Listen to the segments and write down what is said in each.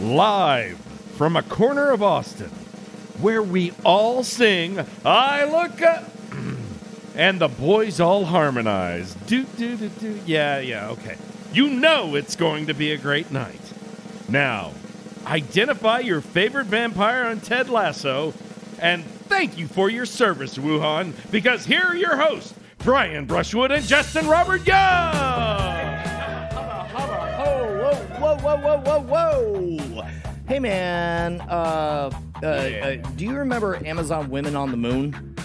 live from a corner of Austin where we all sing I Look Up and the boys all harmonize. Do, do, do, do. Yeah, yeah, okay. You know it's going to be a great night. Now, identify your favorite vampire on Ted Lasso and thank you for your service, Wuhan, because here are your hosts, Brian Brushwood and Justin Robert Young. Whoa, whoa, whoa, whoa! Hey, man. Uh, uh, uh, do you remember Amazon Women on the Moon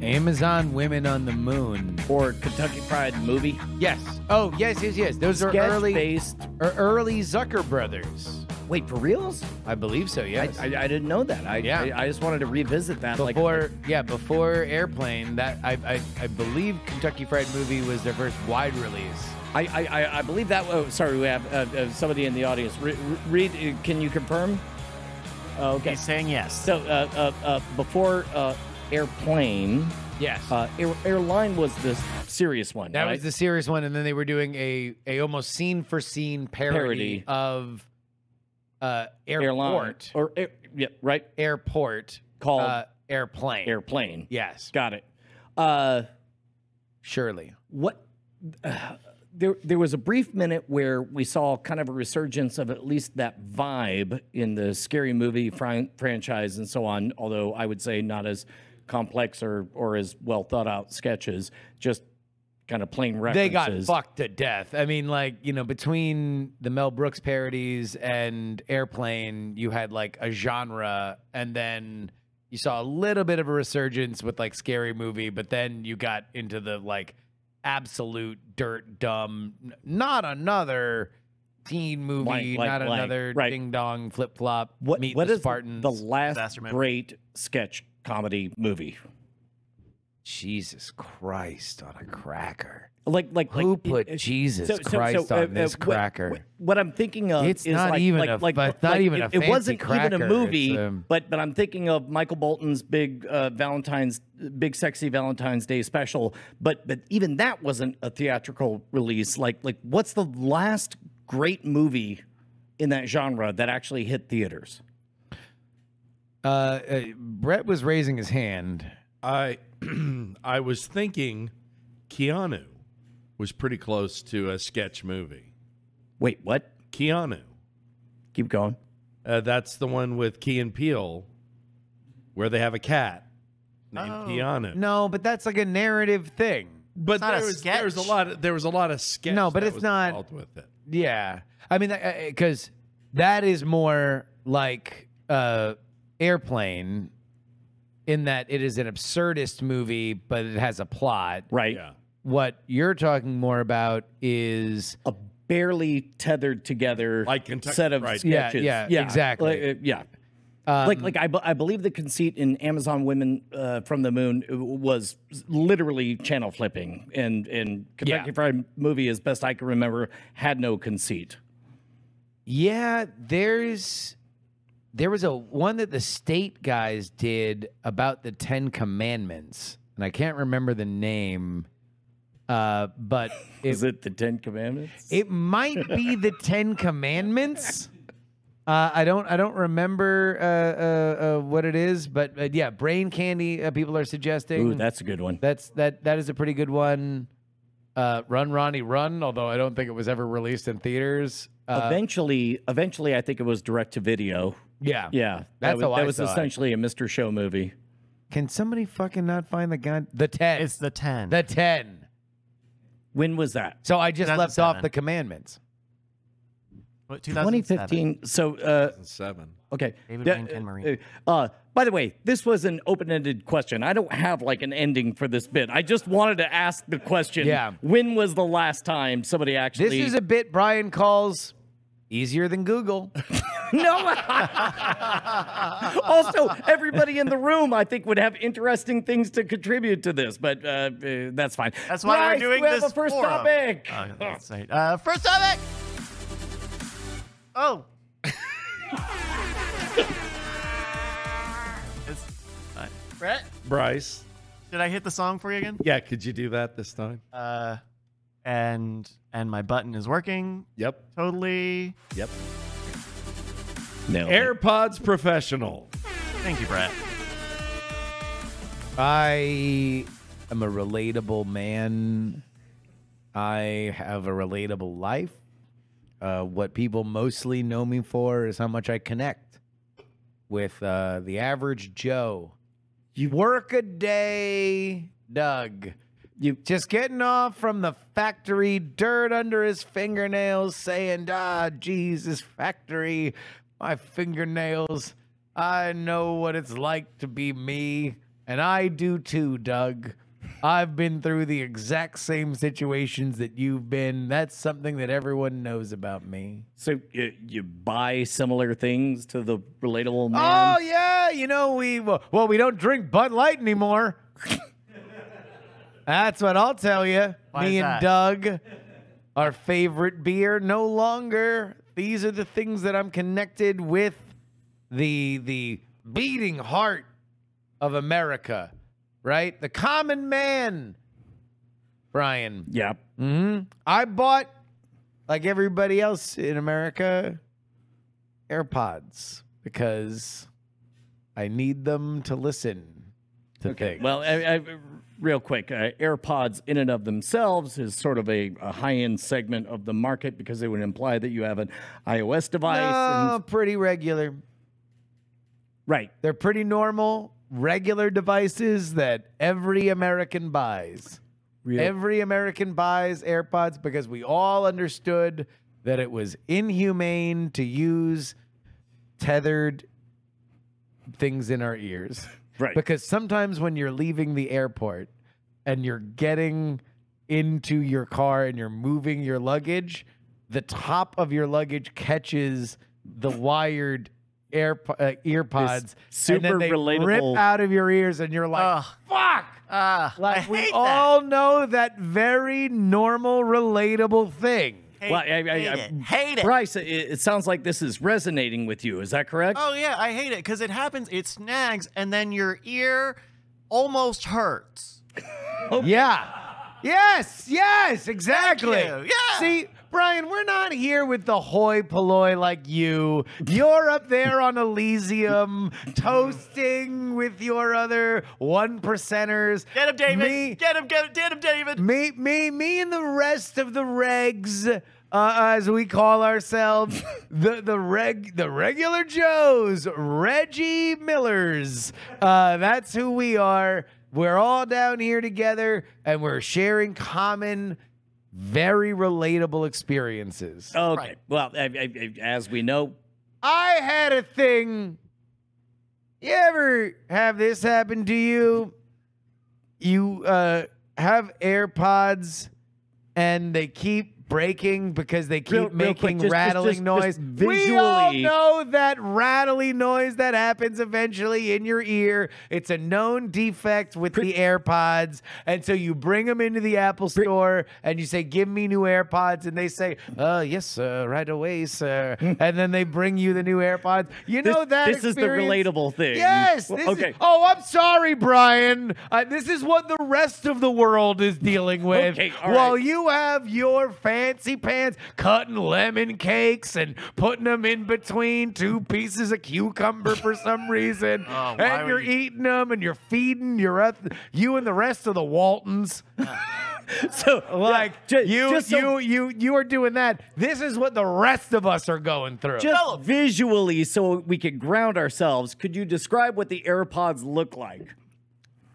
Amazon Women on the Moon. or Kentucky Fried Movie? Yes. Oh, yes, yes, yes. Those are early, based. er, early Zucker brothers. Wait, for reals? I believe so. I, Yes. I, I didn't know that. I, Yeah. I I just wanted to revisit that. like- before, yeah, before Airplane. That I, I, I believe Kentucky Fried Movie was their first wide release. I, I, I, believe that. Oh, sorry, we have uh, uh, somebody in the audience. Re- re- read, uh, can you confirm? Oh, okay. He's saying yes. So uh, uh, uh, before uh, Airplane, Yes. uh, Air, Airline was the serious one. that right? was the serious one, and then they were doing a a almost scene for scene parody, Parody. of uh, Airline airport or air, yeah, right? airport Called uh, airplane. Airplane. Yes, Got it. Uh, surely. what? There, there was a brief minute where we saw kind of a resurgence of at least that vibe in the scary movie fran- franchise and so on. Although I would say not as complex or or as well thought out sketches, just kind of plain references. They got fucked to death. I mean, like, you know, between the Mel Brooks parodies and Airplane, you had like a genre, and then you saw a little bit of a resurgence with like Scary Movie, but then you got into the like absolute dirt dumb, not another teen movie, Blank, blank, not blank. another Right. ding dong flip flop. What meet what the is Spartans. the last great sketch comedy movie? Jesus Christ on a cracker. Like like Who like, put it- Jesus so- so- so, Christ uh, on uh, this what- cracker? What, what I'm thinking of It's is not like, even like, a- like, but not like, even it, a it fancy wasn't even a movie, It's, um, but but I'm thinking of Michael Bolton's big uh, Valentine's big sexy Valentine's Day special. But but even that wasn't a theatrical release. Like like what's the last great movie in that genre that actually hit theaters? Uh, uh, Brett was raising his hand. I I was thinking Keanu was pretty close to a sketch movie. Wait, what? Keanu. Keep going. Uh, that's the one with Key and Peele where they have a cat named Oh. Keanu. No, but that's like a narrative thing. but not a there was, there was a lot of there was a lot of sketch. No, but that it's was not- involved with it. Yeah, I mean, because that is more like uh, airplane, in that it is an absurdist movie, but it has a plot. Right. Yeah. What you're talking more about is A barely tethered together Like Kentucky set of Fried. Yeah, sketches. yeah, exactly. Like, uh, yeah. um, like like I, I believe the conceit in Amazon Women uh, from the Moon was literally channel flipping, and and Kentucky Yeah. Fried Movie, as best I can remember, had no conceit. Yeah, there's there was a one that the state guys did about the Ten Commandments, and I can't remember the name. Uh, but it, Is it the Ten Commandments? it might be the Ten Commandments. Uh, I don't I don't remember uh, uh, uh, what it is, but uh, yeah, brain candy. Uh, people are suggesting Ooh, that's a good one. that's that that is a pretty good one. Uh, Run Ronnie Run, although I don't think it was ever released in theaters. Uh, eventually, eventually, I think it was direct to video. yeah, Yeah, that That's was, how that I was saw it. essentially a Mr. Show movie. Can somebody fucking not find the gun? The 10. It's the 10. the 10. When was that? So I just left 2007. off the commandments. What, 2007. 2015. So, uh, Seven. okay. David Da- Wain Marine. uh, uh, by the way, this was an open-ended question. I don't have like an ending for this bit. I just wanted to ask the question. Yeah. When was the last time somebody actually? This is a bit Brian calls easier than Google. no. also, everybody in the room, I think, would have interesting things to contribute to this, but uh, uh, that's fine. That's why Bryce, we're doing we have this a first forum. topic. Oh, that's right. Uh, first topic. Oh. it's, uh, Brett, Bryce. did I hit the song for you again? Yeah, could you do that this time? Uh, and and my button is working Yep. totally. Yep. Nailed it. AirPods Professional. Thank you, Brett. I am a relatable man. I have a relatable life. Uh, what people mostly know me for is how much I connect with uh, the average Joe. You work a day, Doug. You Just getting off from the factory, dirt under his fingernails, saying, Ah, Jesus, factory, my fingernails. I know what it's like to be me. And I do too, Doug. I've been through the exact same situations that you've been. That's something that everyone knows about me. so you, you buy similar things to the relatable man. Oh yeah, you know we well we don't drink Bud Light anymore. That's what I'll tell you. Why Me and? Doug, our favorite beer, no longer. These are the things that I'm connected with. The the beating heart of America, right? The common man. Brian. yeah. hmm I bought, like everybody else in America, AirPods because I need them to listen to things. Well, I, I, real quick, uh, AirPods in and of themselves is sort of a, a high-end segment of the market because they would imply that you have an iOS device. no, and, pretty regular. right. They're pretty normal, regular devices that every American buys. Real- Every American buys AirPods because we all understood that it was inhumane to use tethered things in our ears. Right. Because sometimes when you're leaving the airport and you're getting into your car and you're moving your luggage, the top of your luggage catches the wired air uh, ear pods and then super they relatable- rip out of your ears and you're like. "Fuck!" Ah, Like we all know that very normal, relatable thing. Hate, Well, I- I- hate I- it. Hate it. Bryce, it, it sounds like this is resonating with you. Is that correct? Oh yeah, I hate it because it happens. It snags, and then your ear almost hurts. Yeah. Yes, yes, exactly. Yeah. See, Brian, we're not here with the hoi polloi like you. You're up there on Elysium, toasting with your other one percenters. Get him, David. Me, Get him. Get him. Get him, David. me, me, me, and the rest of the regs, uh, as we call ourselves, the the reg, the regular Joes, Reggie Millers. Uh, that's who we are. We're all down here together, and we're sharing common, very relatable experiences. Okay. Right. Well, I, I, I- as we know, I had a thing. You ever have this happen to you? You uh, have AirPods and they keep breaking because they keep Real- real making quick, just- just- rattling just- noise. just We all visually- know that rattly noise that happens eventually in your ear. It's a known defect with the AirPods. And so you bring them into the Apple store and you say, Give me new AirPods. And they say, Uh, yes, sir, right away, sir. and then they bring you the new AirPods. You this, know that this is the relatable thing. Yes. Well, this okay. Is, oh, I'm sorry, Brian. Uh, this is what the rest of the world is dealing with. Okay, all while right. you have your fancy pants cutting lemon cakes and putting them in between two pieces of cucumber for some reason, Oh, and you're you- eating them and you're feeding your oth- you and the rest of the Waltons. So, Like ju- you, just so- you, you, you are doing that. This is what the rest of us are going through. just Tell 'em. visually, so we can ground ourselves, could you describe what the AirPods look like?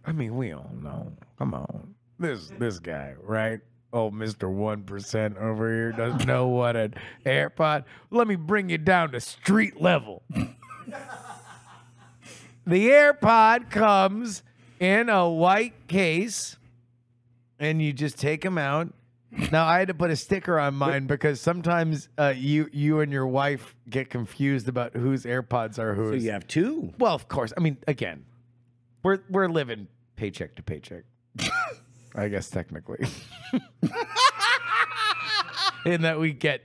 I mean, we all know. Come on. This this guy, right? Oh, Mr. 1% over here doesn't know what an AirPod. Let me bring you down to street level. the AirPod comes in a white case and you just take them out. Now I had to put a sticker on mine because sometimes uh, you you and your wife get confused about whose AirPods are So you have two. Well, of course. I mean, again, we're we're living paycheck to paycheck. I guess technically. In that we get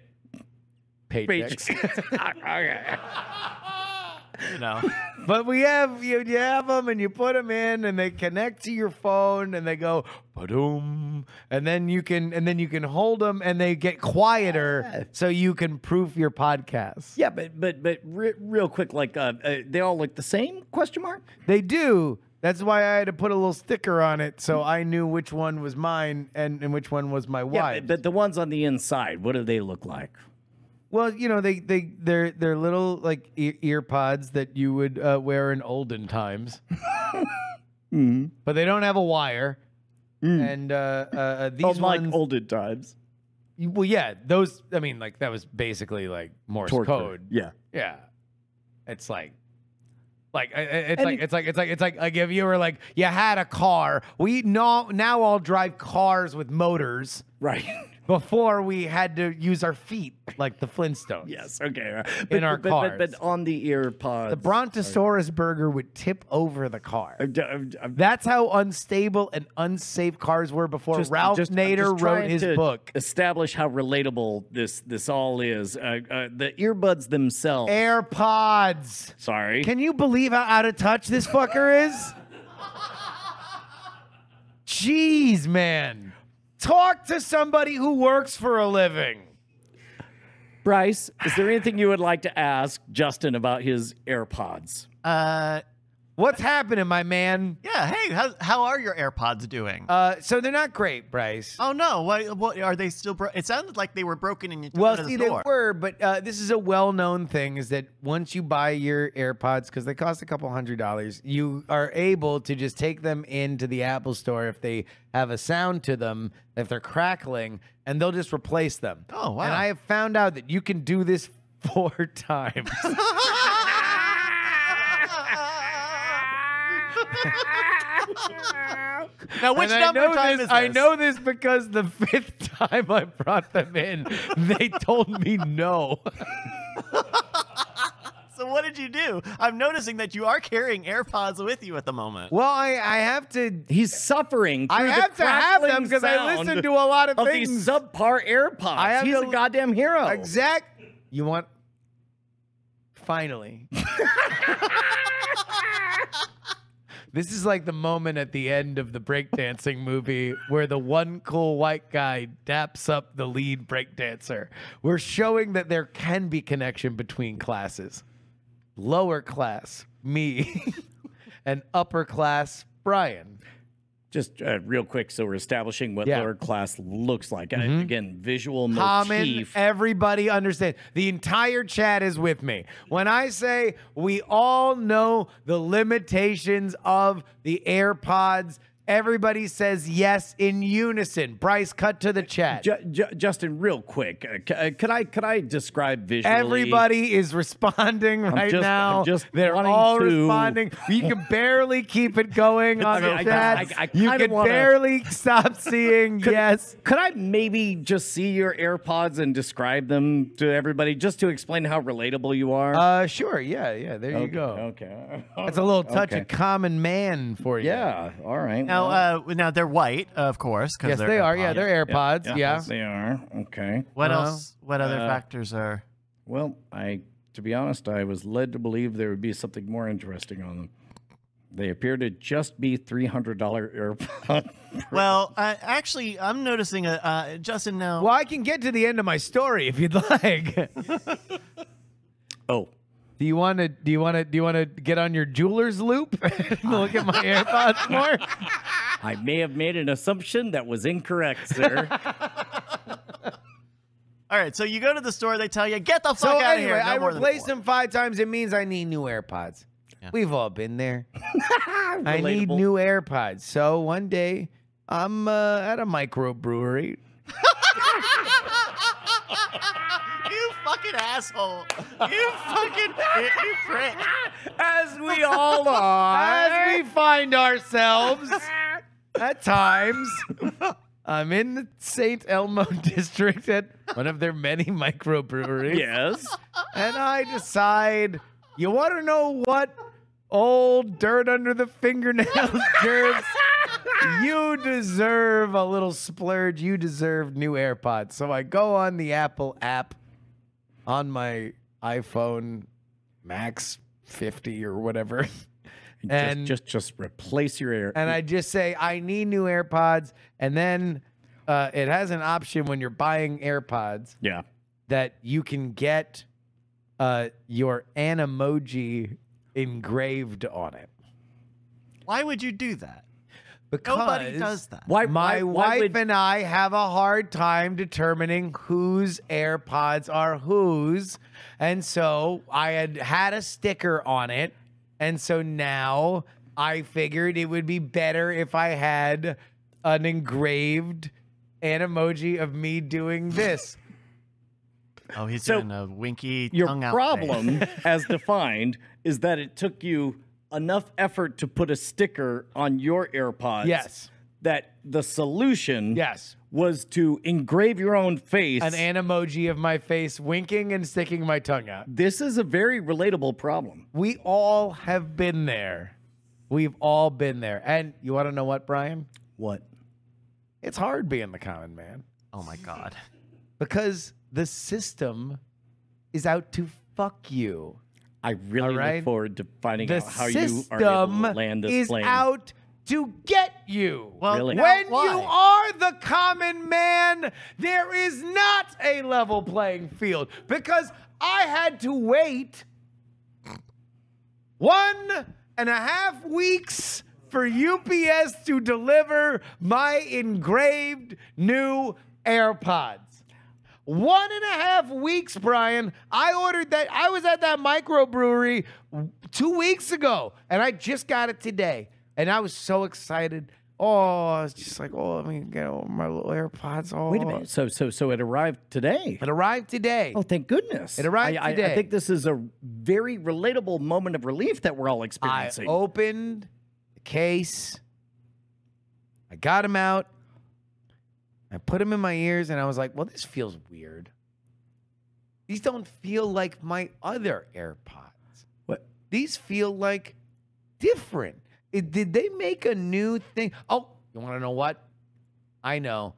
paychecks. you know. But we have you, you have them and you put them in and they connect to your phone and they go boom and then you can and then you can hold them and they get quieter so you can proof your podcast. Yeah, but but but re- real quick, like uh, uh, they all look the same? Question mark. They do. That's why I had to put a little sticker on it so I knew which one was mine and, and which one was my Yeah, wife. but, but the ones on the inside, what do they look like? well, you know, they they they're they're little like ear, ear pods that you would uh, wear in olden times. But they don't have a wire. And uh, uh, uh, these Unlike ones, olden times. Well, yeah, those. I mean, like that was basically like Morse Torture. code. Yeah. Yeah, it's like, like it's And- like it's like it's like it's like like if you were like you had a car. We now now all drive cars with motors. Right. Before we had to use our feet like the Flintstones. yes. Okay. In our but, cars. But, but on the ear pods. The Brontosaurus burger would tip over the car. I'm, I'm, I'm That's how unstable and unsafe cars were before just- Ralph just- Nader wrote his book. Establish how relatable this this all is. Uh, uh, the earbuds themselves. AirPods. Sorry. Can you believe how out of touch this fucker is? Jeez, man. Talk to somebody who works for a living. Bryce, is there anything you would like to ask Justin about his AirPods? Uh, What's happening, my man? yeah. Hey, how how are your AirPods doing? Uh, so they're not great, Bryce. oh no, what what are they still? Bro- it sounded like they were broken and you took Well, see, the they were, but uh, this is a well-known thing: is that once you buy your AirPods, because they cost a couple hundred dollars, you are able to just take them into the Apple Store if they have a sound to them, if they're crackling, and they'll just replace them. Oh, wow. And I have found out that you can do this four times. now, which And I number know time this, is this? I know this because the fifth time I brought them in, they told me no. So what did you do? I'm noticing that you are carrying AirPods with you at the moment. Well, I, I have to He's suffering. I have to have them because I listen to a lot of, of things. these subpar AirPods. I have He's to- a goddamn hero. exact. You want? Finally. this is like the moment at the end of the breakdancing movie where the one cool white guy daps up the lead breakdancer. We're showing that there can be connection between classes. Lower class, me, and upper class, Brian. Just uh, real quick, so we're establishing what Yeah. Mm-hmm. lower class looks like. Uh, again, visual common. motif. Everybody understand. The entire chat is with me. When I say we all know the limitations of the AirPods, everybody says yes in unison. Bryce, cut to the chat. Ju- Ju- Justin, real quick, uh, c- uh, could I could I describe visually? Everybody is responding right just- now. I'm just They're all to- responding. You can barely keep it going on I the mean, I- chat. I- I you can wanna- barely stop seeing yes. Could I maybe just see your AirPods and describe them to everybody, just to explain how relatable you are? Uh, sure. Yeah, yeah. There you go. Okay. That's a little touch Okay. of common man for you. Yeah. All right. Now, uh, now they're white, of course. 'cause Yes, they're they are. Yeah, they're AirPods. Yeah. yes, they are. Okay. What Uh-huh. else? What other Uh, factors are? Well, I, to be honest, I was led to believe there would be something more interesting on them. They appear to just be three hundred dollar AirPods. Well, uh, actually, I'm noticing a uh, Justin now. Well, I can get to the end of my story if you'd like. oh, do you want to? Do you want to? Do you want to get on your jeweler's loupe and look at my AirPods more? I may have made an assumption that was incorrect, sir. All right, so you go to the store, they tell you, "Get the fuck So out of anyway, here." No I more than replaced them five times. It means I need new AirPods. Yeah. We've all been there. I need new AirPods. So one day I'm uh, at a microbrewery. You fucking asshole! You fucking you prick! As we all are. As we find ourselves at times. I'm in the St. Elmo district at one of their many microbreweries. yes. And I decide, you want to know what old dirt under the fingernails deserves? you deserve a little splurge. You deserve new AirPods. So I go on the Apple app on my iPhone Max fifty or whatever. Just- and just, just replace your air. and I just say I need new AirPods, and then uh, it has an option when you're buying AirPods yeah. that you can get uh, your Animoji engraved on it. Why would you do that? Because Nobody does that. Why? My why, why wife would, and I have a hard time determining whose AirPods are whose. And so I had had a sticker on it. And so now I figured it would be better if I had an engraved an emoji of me doing this. Oh, he's So, doing a winky your tongue out problem, face. as defined, is that it took you enough effort to put a sticker on your AirPods. Yes. That the solution Yes. was to engrave your own face. An an emoji of my face winking and sticking my tongue out. this is a very relatable problem. We all have been there. We've all been there. And you want to know what, Brian? What? It's hard being the common man. Oh my god. because the system is out to fuck you. I really All right. look forward to finding The out how you are able to land this is plane. out to get you. Well, Really? when why? you are the common man, there is not a level playing field because I had to wait one and a half weeks for UPS to deliver my engraved new AirPods. One and a half weeks, Brian. I ordered that. I was at that microbrewery two weeks ago, and I just got it today. And I was so excited. Oh, I was just like, oh, let me get all my little AirPods. Oh, Wait a minute. So so so it arrived today. It arrived today. Oh, thank goodness! It arrived I, I- I think this is a very relatable moment of relief that we're all experiencing. I opened the case. I got him out. I put them in my ears, and I was like, well, this feels weird. These don't feel like my other AirPods. What? These feel like different. It- did they make a new thing? Oh, you want to know what? I know.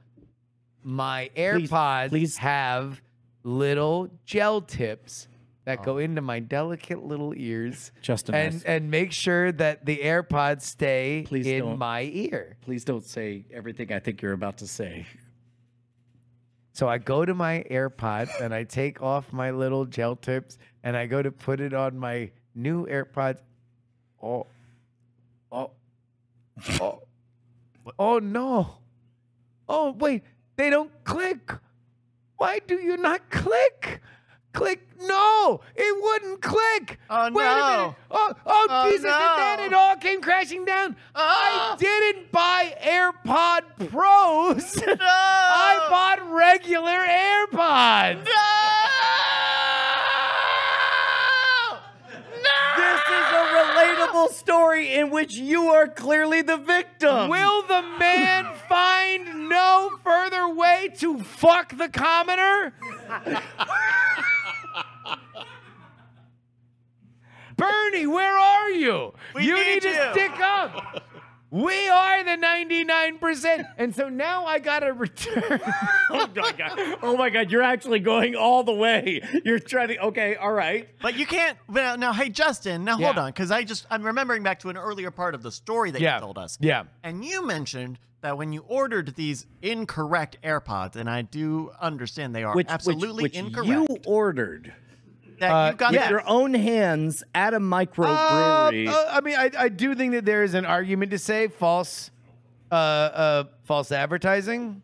My AirPods please. have little gel tips that Oh. go into my delicate little ears and and make sure that the AirPods stay Please in my ear. please don't say everything I think you're about to say. So I go to my AirPods and I take off my little gel tips and I go to put it on my new AirPods. Oh, oh, oh, oh no! Oh wait, they don't click. Why do you not click? Click? No, it wouldn't click. Oh, Wait a no. minute. Oh, oh, Oh, Jesus! And then it all came crashing down. I Ah. didn't buy AirPod Pros. No. I bought regular AirPods. No. no. This is a relatable story in which you are clearly the victim. Will the man find no further way to fuck the commoner? Bernie, where are you? We you need need to you. stick up. We are the 99%. And so now I got to return. oh my god! Oh my god! You're actually going all the way. You're trying to. Okay, all right. But you can't. Well, now, hey Justin, now hold on, because I just I'm remembering back to an earlier part of the story that Yeah. you told us. Yeah. And you mentioned that when you ordered these incorrect AirPods, and I do understand they are Which absolutely which, which incorrect. you ordered that Uh, you got with yeah. your own hands at a microbrewery. Um, uh, I mean, I, I do think that there is an argument to say false, uh, uh, false advertising,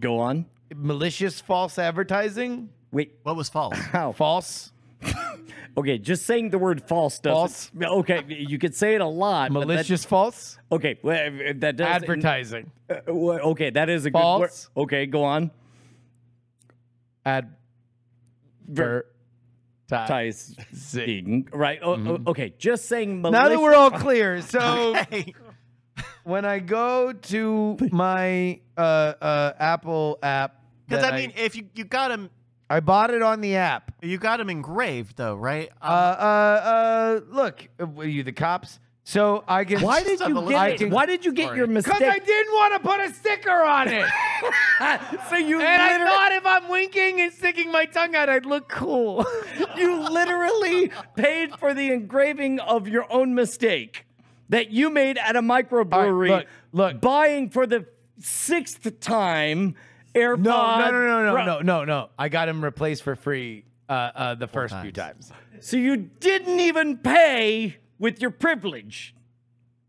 Go on. malicious false advertising, Wait. What was false? How? false, Okay, just saying the word false doesn't. False. Okay, you could say it a lot. but that- malicious false okay, well, that does advertising, uh, okay, that is a good word. False. Okay, go on. Advertising. Ties. Right. Oh, oh, okay, just saying Now that we're all clear, so Hey, when I go to my uh, uh, Apple app, because I mean, if you you got them, I bought it on the app. you got them engraved though, right? Uh, uh, uh, look, uh, were you the cops? So I can. Why did you get? can- Why did you get your mistake? Because? I didn't want to put a sticker on it. so you And I thought if I'm winking and sticking my tongue out, I'd look cool. you literally paid for the engraving of your own mistake that you made at a microbrewery. look, look. buying for the sixth time AirPod. no, no, no, no, no, no, no, no. I got him replaced for free uh, uh, the first few times. times. So you didn't even pay with your privilege.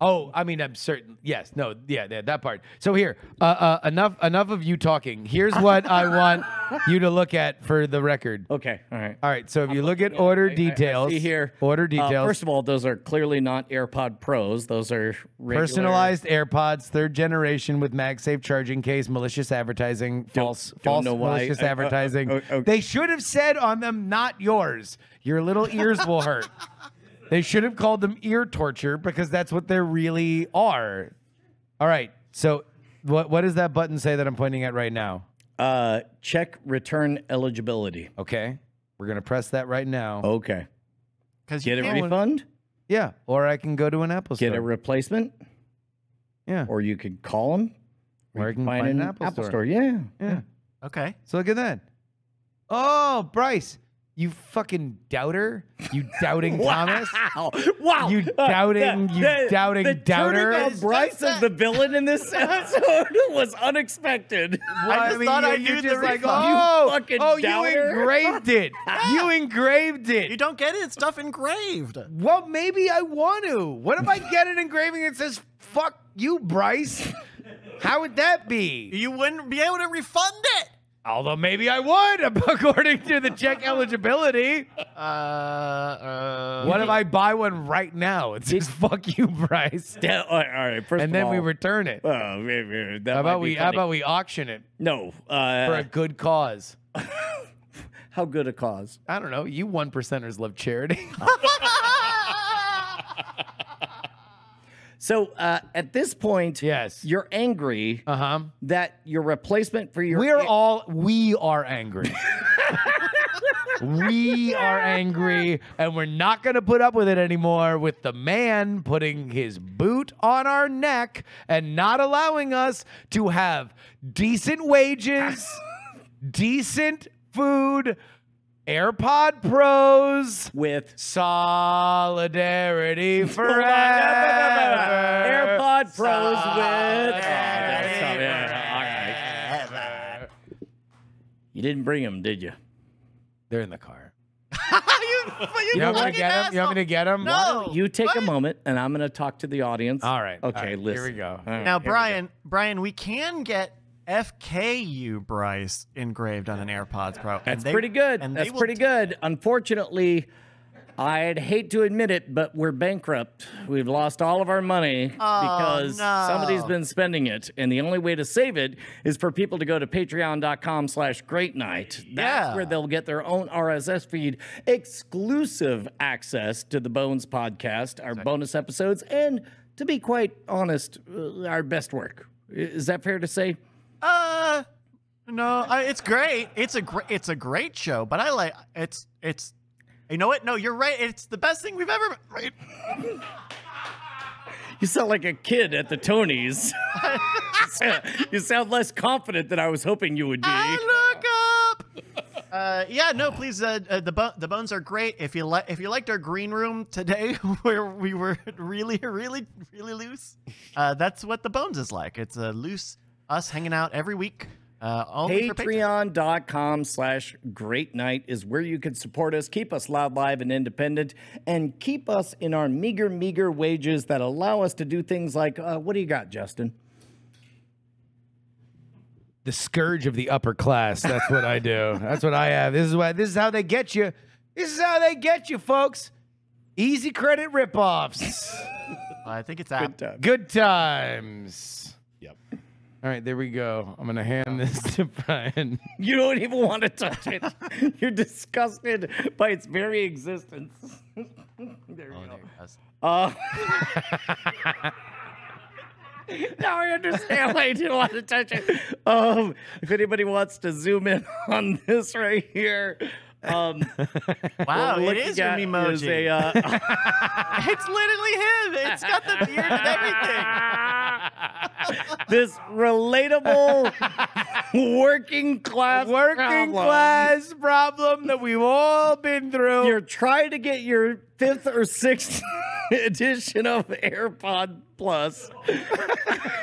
Oh, I mean, I'm certain. Yes, no, yeah, yeah that part. So here, uh, uh, enough, enough of you talking. Here's what I want you to look at for the record. Okay, all right. All right, so if you look at order I- I- I details, see here. order Uh, details. first of all, those are clearly not AirPod Pros. Those are regular- Personalized AirPods, third generation with MagSafe charging case, malicious advertising, false, don't false know malicious Uh, uh, advertising. uh, uh, They should have said on them, "Not yours." Your little ears will hurt. They should have called them ear torture because that's what they really are. All right, so what what does that button say that I'm pointing at right now? Uh, check return eligibility. Okay, we're gonna press that right now. Okay. Because Get a can't- refund. Yeah, or I can go to an Apple store. Get store. a replacement, yeah, or you could call them. or I can find, an Apple, store. Yeah. Yeah. Okay. So look at that. Oh, Bryce, you fucking doubter, you doubting Thomas. Wow! Wow! You Uh, doubting- the- you the- doubting the doubter? of Bryce as the villain in this episode was unexpected. I just thought I knew the just like, oh, You fucking oh, doubter. you engraved it. you engraved it. You don't get it. It's stuff engraved. Well, maybe I want to. What if I get an engraving that says "fuck you, Bryce"? How would that be? You wouldn't be able to refund it. Although maybe I would, according to the check eligibility. Uh, uh, What if I buy one right now? It says "fuck you, Bryce," Yeah, all right, First and then all, we return it. Oh, How about we? How about we auction it No. for Uh, a good cause? how good a cause? I don't know. You one percenters love charity. So uh, at this point, yes. you're angry Uh huh. that your replacement for your We're all we are angry. we are angry, and we're not going to put up with it anymore. With the man putting his boot on our neck and not allowing us to have decent wages, decent food, AirPod Pros. with Solidarity oh forever. AirPod Pros with. Solidarity yeah, You didn't bring them, did you? They're in the car. you, you, You want me to fucking get him? You want me to get him? No. You take What? a moment, and I'm going to talk to the audience. All right. Okay, all right, listen. Here we go. All right, Now, here we go. Brian, Brian, we can get FKU Bryce engraved on an AirPods Pro. and That's they- pretty good. and That's pretty good. Unfortunately, I'd hate to admit it, but we're bankrupt. We've lost all of our money because somebody's been spending it. And the only way to save it is for people to go to patreon.com slash great night. That's Yeah. where they'll get their own RSS feed, exclusive access to the Bones podcast, our bonus episodes, and to be quite honest, uh, our best work. Is that fair to say? Uh, no, I, it's great. It's a great. It's a great show. But I like it's it's. You know what? No, you're right. It's the best thing we've ever. Right? You sound like a kid at the Tonys. you sound less confident than I was hoping you would be. I look up. Uh, yeah, no, please. Uh, uh, the bo- the bones are great. If you like, if you liked our green room today, where we were really, really, really loose, uh, that's what the bones is like. It's a loose us hanging out every week. Uh, only. Patreon.com slash great night is where you can support us, keep us loud, live, and independent, and keep us in our meager, meager wages that allow us to do things like uh, what do you got, Justin? The scourge of the upper class. That's what I do. That's what I have. This is why. This is how they get you. This is how they get you, folks. Easy credit ripoffs. I think it's apt. Good times. Yep. All right, there we go. I'm gonna hand this to Brian. You don't even want to touch it. You're disgusted by its very existence. there you Oh, go. there goes. Uh, now I understand why you didn't want to touch it. Um, if anybody wants to zoom in on this right here, Um, Wow, what it is looking your at emoji. is a, uh, it's literally him. It's got the beard and everything. this relatable working class Working problem. class problem that we've all been through. You're trying to get your fifth or sixth edition of AirPod Plus,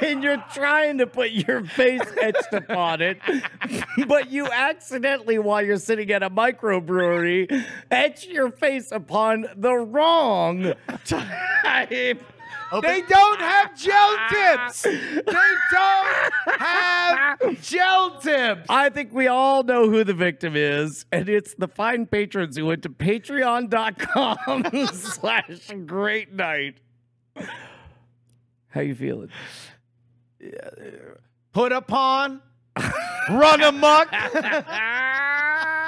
and you're trying to put your face etched upon it, but you accidentally, while you're sitting at a microbrewery, etch your face upon the wrong type. They don't have gel tips. They don't have gel tips. I think we all know who the victim is, and it's the fine patrons who went to patreon.com slash great night. How you feeling? Put upon, run amok.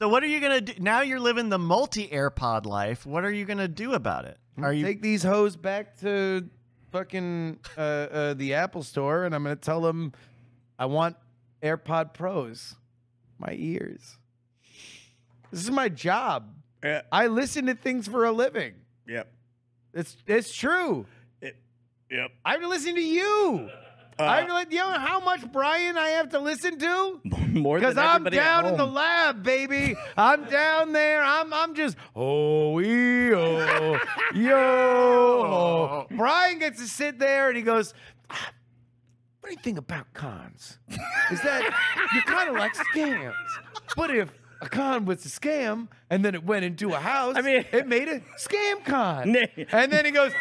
So what are you gonna do now? You're living the multi AirPod life. What are you gonna do about it? Are you? take these hoes back to fucking uh, uh, the Apple store, and I'm gonna tell them I want AirPod Pros, my ears. This is my job. Yeah. I listen to things for a living. Yep. It's it's true. Yep. I have to listen you. I let you know how much Brian I have to listen to. More Because I'm down in the lab, baby. I'm down there. I'm I'm just oh ee, oh yo. Brian gets to sit there and he goes, "Ah, "What do you think about cons? Is that you kind of like scams? But if a con was a scam and then it went into a house, I mean- it made a scam con. And then he goes."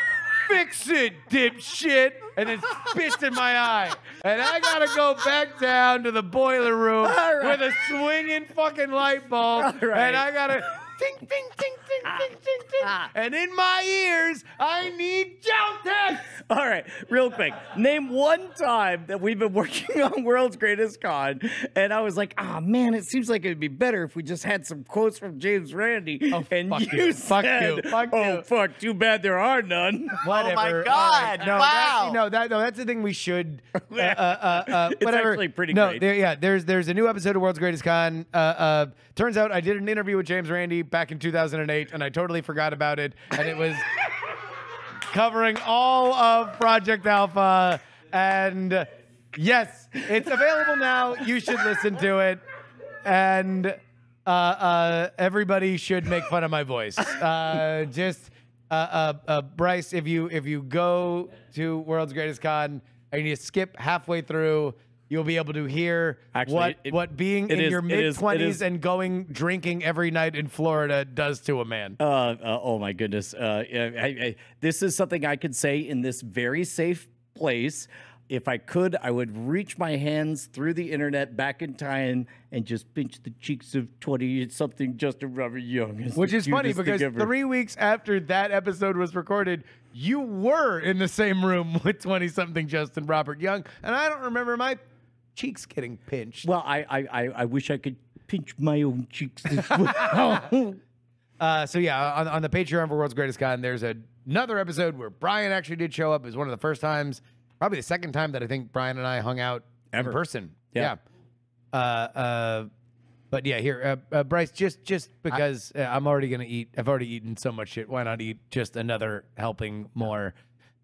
Fix it, dipshit, and then spits in my eye, and I gotta go back down to the boiler room right. with a swinging fucking light bulb, right. and I gotta ting ting ting ting ting ting ting, Ah. and in my ears I need gel. All right, real quick. Name one time that we've been working on World's Greatest Con, and I was like, "Ah, man, it seems like it'd be better if we just had some quotes from James Randi." Oh, and fuck you, you. Fuck said, you. Fuck "Oh, you." fuck! Too bad there are none." Whatever. my All right. God, No, wow. That, no, that no, that's the thing we should. Uh, uh, uh, uh, It's actually pretty no, great. There, yeah, there's there's a new episode of World's Greatest Con. Uh, uh, turns out I did an interview with James Randi back in 2008, and I totally forgot about it, and it was covering all of Project Alpha. And yes, it's available now. You should listen to it, and uh, uh, everybody should make fun of my voice. Uh, just uh, uh, uh, Bryce, if you if you go to World's Greatest Con and you need to skip halfway through. You'll be able to hear Actually, what it- what being in is- your mid twenties and going drinking every night in Florida does to a man. Uh, uh, oh my goodness. Uh, I, I, this is something I could say in this very safe place. If I could, I would reach my hands through the internet back in time and just pinch the cheeks of 20 something Justin Robert Young. It's Which is funny because three weeks after that episode was recorded, you were in the same room with 20 something Justin Robert Young. And I don't remember my cheeks getting pinched. Well, I, I, I, I wish I could pinch my own cheeks as well. Uh, so, yeah, on, on the Patreon for World's Greatest Con, there's a, another episode where Brian actually did show up. It was one of the first times, probably the second time that I think Brian and I hung out Ever. in person. Yeah. Yeah. Uh, uh, but yeah, here, uh, uh, Bryce, just just because uh, I'm already gonna eat, I've already eaten so much shit. Why not eat just another helping more?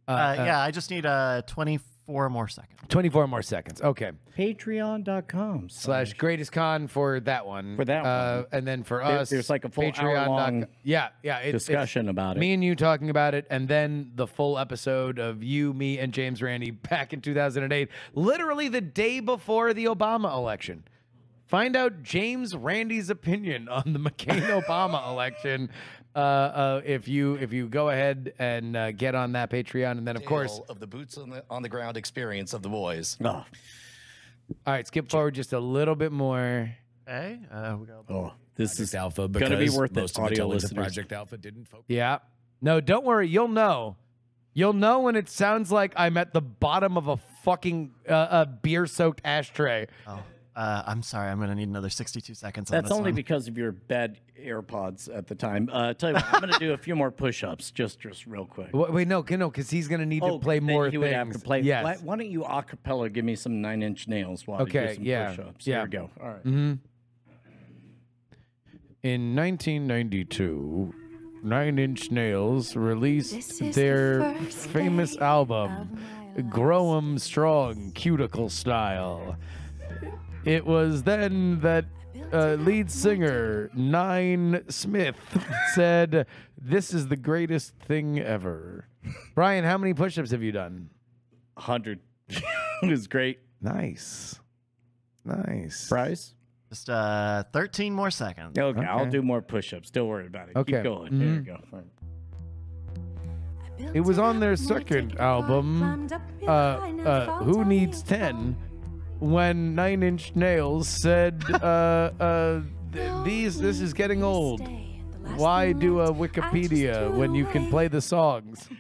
Uh, Uh, yeah, I just need uh 24 more seconds. 24 more seconds. Okay. Patreon.com Slash greatest con for that one. For that uh, one. And then for There- us, there's like a full Patreon hour-long Yeah, yeah. It's, it's discussion about it. me and you talking about it, and then the full episode of you, me, and James Randi back in 2008, literally the day before the Obama election. Find out James Randi's opinion on the McCain Obama election. Uh, uh, if you if you go ahead and uh, get on that Patreon, and then of course, of the boots on the on the ground experience of the boys. Oh, all right, skip forward just a little bit more. Okay. Uh, we got oh, this is Alpha gonna be because worth it, most of the audio listeners. Project Alpha didn't focus. Yeah. No, don't worry. You'll know. You'll know when it sounds like I'm at the bottom of a fucking uh, a beer soaked ashtray. Oh, uh, I'm sorry. I'm gonna need another 62 seconds. On That's this only one. because of your bad AirPods at the time. Uh, tell you what, I'm going to do a few more push-ups, just just real quick. Wait, wait no, no, because he's gonna need to play then more He things. would have to play. Yes. Why, why don't you acapella give me some Nine Inch Nails while you do some yeah, push-ups? yeah. There we go. All right. hmm in 1992, Nine Inch Nails released their the famous album, of my Grow 'em Strong, Cuticle Style. It was then that uh, lead singer Nine Smith said, This is the greatest thing ever. Brian, how many push ups have you done? 100. it was great. Nice. Nice. Prize? Just uh, 13 more seconds. Okay, I'll do more push ups. Don't worry about it. Okay. Keep going. There you Mhm. go. Fine. It was on their second album, uh, uh, Who Needs 10, when Nine Inch Nails said, uh, uh, th- these, this is getting old. Why do a Wikipedia when you can play the songs?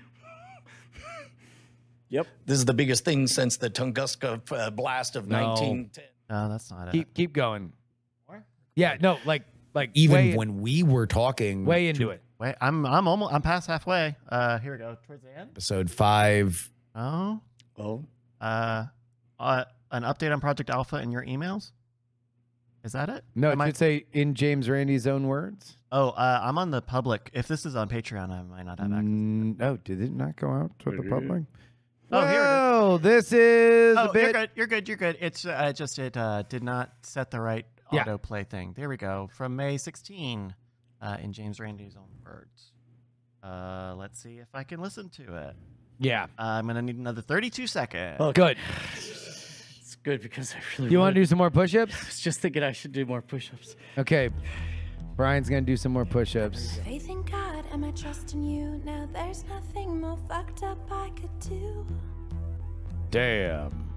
Yep. This is the biggest thing since the Tunguska uh, blast of No. 1910. No, that's not it. Keep keep going. Yeah, no, like like Even way, when we were talking, way into it. Wait, I'm I'm almost I'm past halfway. Uh, here we go. Towards the end. episode five, Oh, Oh, uh, uh, an update on Project Alpha in your emails. Is that it? No, Am it I- should say in James Randi's own words. Oh, uh, I'm on the public. If this is on Patreon, I might not have access. Mm, no, did it not go out to the public? Oh, here it is. This is Oh, a bit. you're good. You're good. You're good. It's uh, just it uh, did not set the right Yeah. autoplay thing. There we go. From May 16, uh, in James Randi's own words. Uh, let's see if I can listen to it. Yeah, Uh, I'm gonna need another 32 seconds. Oh, good. It's good because I really You want to do some more push-ups? I was just thinking I should do more push ups. Okay, Brian's gonna do some more push-ups. Faith in God and my trust in you. Now there's nothing more fucked up I could do. Damn.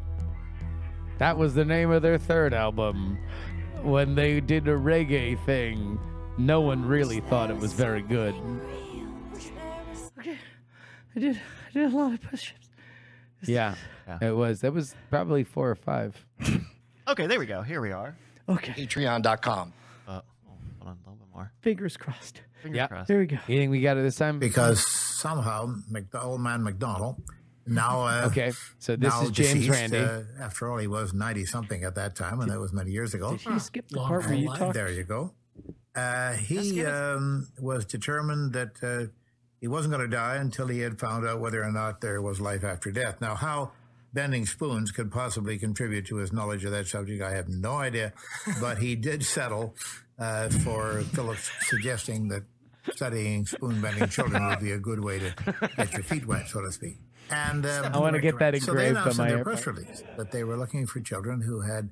That was the name of their third album. When they did a reggae thing, no one really thought it was very good. Real. Wish there was Okay. I did I did a lot of push ups. Yeah, Yeah. it was. That was probably four or five. Okay, there we go. Here we are. Okay. Patreon.com. Uh, oh, hold on, a little bit more. Fingers crossed. Fingers Yeah. crossed. There we go. You think we got it this time? because somehow Mc, old man McDonald now uh, Okay, so this now is James deceased, Randi. Uh, after all, he was ninety something at that time, and that was many years ago. Did he skip the Long part where you line. talked? There you go. Uh, he um, was determined that uh, he wasn't going to die until he had found out whether or not there was life after death. Now, how bending spoons could possibly contribute to his knowledge of that subject, I have no idea. But he did settle uh, for Phillips suggesting that studying spoon bending children would be a good way to get your feet wet, so to speak. And um, I wanna get that engraved so they announced on in my their press release that they were looking for children who had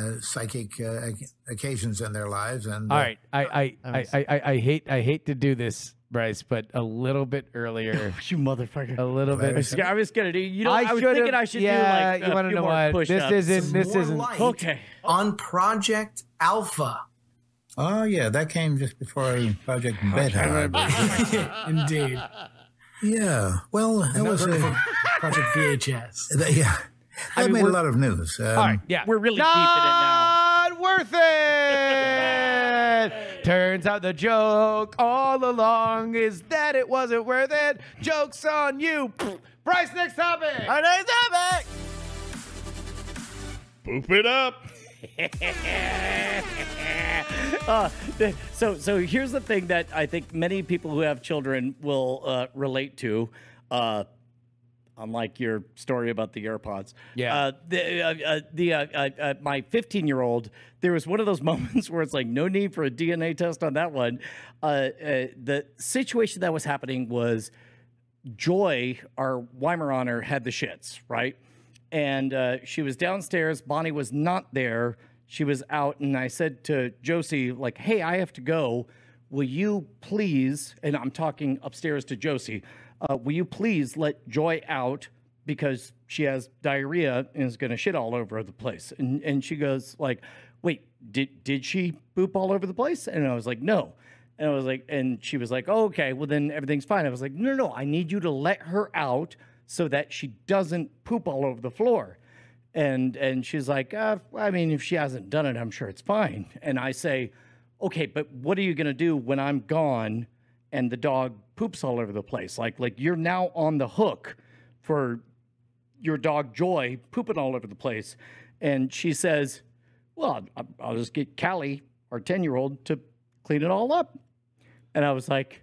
uh, psychic uh, occasions in their lives. And All uh, right, I I, I, I, I I hate I hate to do this, Bryce, but a little bit earlier, You motherfucker. a little I bit. was, I was gonna do. You know, I, was thinking I should yeah, do like you wanna know more what? push-ups. This isn't. This more isn't. light Okay. on Project Alpha. Oh yeah, that came just before Project Beta. Indeed. yeah, well, that was Another uh, Project VHS. that, yeah. That mean, made a lot of news. Um, All right, yeah, We're really deep in it now. Not worth it. Turns out the joke all along is that it wasn't worth it. Jokes on you. Bryce, next topic. Our next topic. Poop it up. Uh, so, so here's the thing that I think many people who have children will uh, relate to. Uh, unlike your story about the AirPods, Yeah. Uh, the uh, uh, the uh, uh, uh, my 15 year old, there was one of those moments where it's like no need for a DNA test on that one. Uh, uh, the situation that was happening was Joy, our Weimaraner, had the shits, right? And uh, she was downstairs. Bonnie was not there. She was out. And I said to Josie, like, hey, I have to go. Will you please, and I'm talking upstairs to Josie, uh, will you please let Joy out because she has diarrhea and is going to shit all over the place? And, and she goes, like, wait, did, did she poop all over the place? And I was like, no. And I was like, and she was like, oh, okay, well then everything's fine. I was like, no, no, I need you to let her out so that she doesn't poop all over the floor. And and she's like, uh, I mean, if she hasn't done it, I'm sure it's fine. And I say, okay, but what are you gonna do when I'm gone and the dog poops all over the place? Like like you're now on the hook for your dog Joy pooping all over the place. And she says, well, I'll, just get Callie, our 10 year old, to clean it all up. And I was like,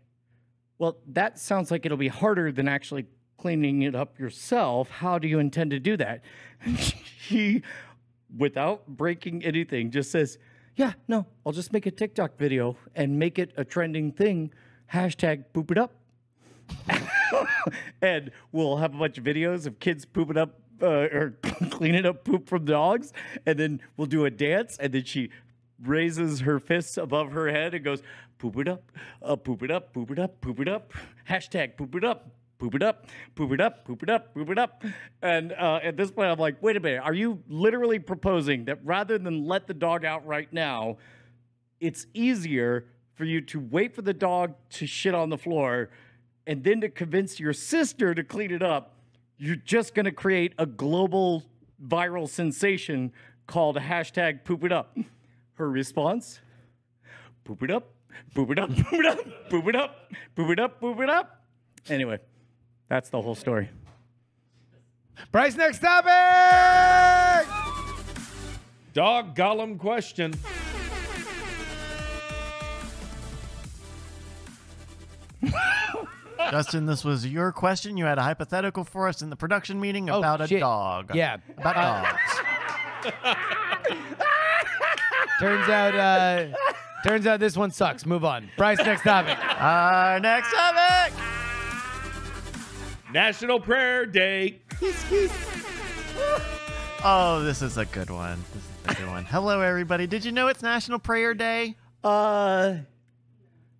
well, that sounds like it'll be harder than actually cleaning it up yourself. How do you intend to do that? she, without breaking anything, just says, yeah, no, I'll just make a TikTok video and make it a trending thing. Hashtag poop it up. and we'll have a bunch of videos of kids pooping up uh, or cleaning up poop from dogs. And then we'll do a dance. And then she raises her fists above her head and goes, poop it up, uh, poop it up, poop it up, poop it up. Hashtag poop it up. Poop it up, poop it up, poop it up, poop it up. And uh, at this point, I'm like, wait a minute. Are you literally proposing that rather than let the dog out right now, it's easier for you to wait for the dog to shit on the floor and then to convince your sister to clean it up, you're just going to create a global viral sensation called hashtag poop it up. Her response poop it up, poop it up, poop it up, poop it up, poop it up, poop it up. Anyway, that's the whole story. Bryce, next topic. Dog Gollum question. Justin, this was your question. You had a hypothetical for us in the production meeting Oh, about a shit. dog. Yeah. About dogs. Turns out, uh, turns out this one sucks. Move on. Bryce, next topic. Our next topic. National Prayer Day. Oh, this is a good one. This is a good one. Hello, everybody. Did you know it's National Prayer Day? Uh,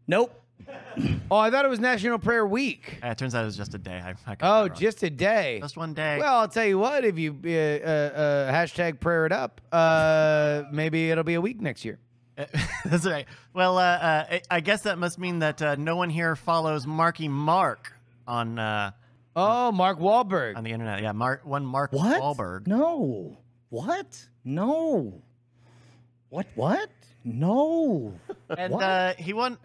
nope. Oh, I thought it was National Prayer Week. Uh, it turns out it was just a day. I, I Oh, just a day. just one day. Well, I'll tell you what. If you uh, uh, uh, hashtag prayer it up, uh, maybe it'll be a week next year. That's right. Well, uh, uh, I- guess that must mean that uh, no one here follows Marky Mark on uh, Oh, Mark Wahlberg. on the internet. Yeah, Mark one Mark What? Wahlberg. No. What? No. What? What? No. And What? uh, he won.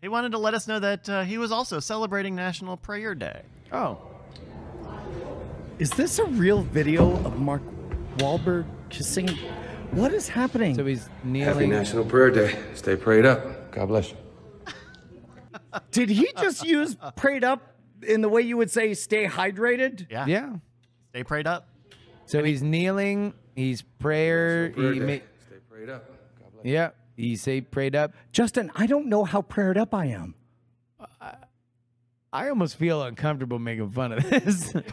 He wanted to let us know that uh, he was also celebrating National Prayer Day. Oh, Is this a real video of Mark Wahlberg kissing? What is happening? so he's kneeling. Happy. National Prayer Day. Stay prayed up. God bless you. Did he just use prayed up in the way you would say stay hydrated? Yeah. Yeah. Stay prayed up. So he's kneeling. He's prayer. Prayer He ma- Stay prayed up. God bless you. He say prayed up. Justin, I don't know how prayed up I am. I almost feel uncomfortable making fun of this.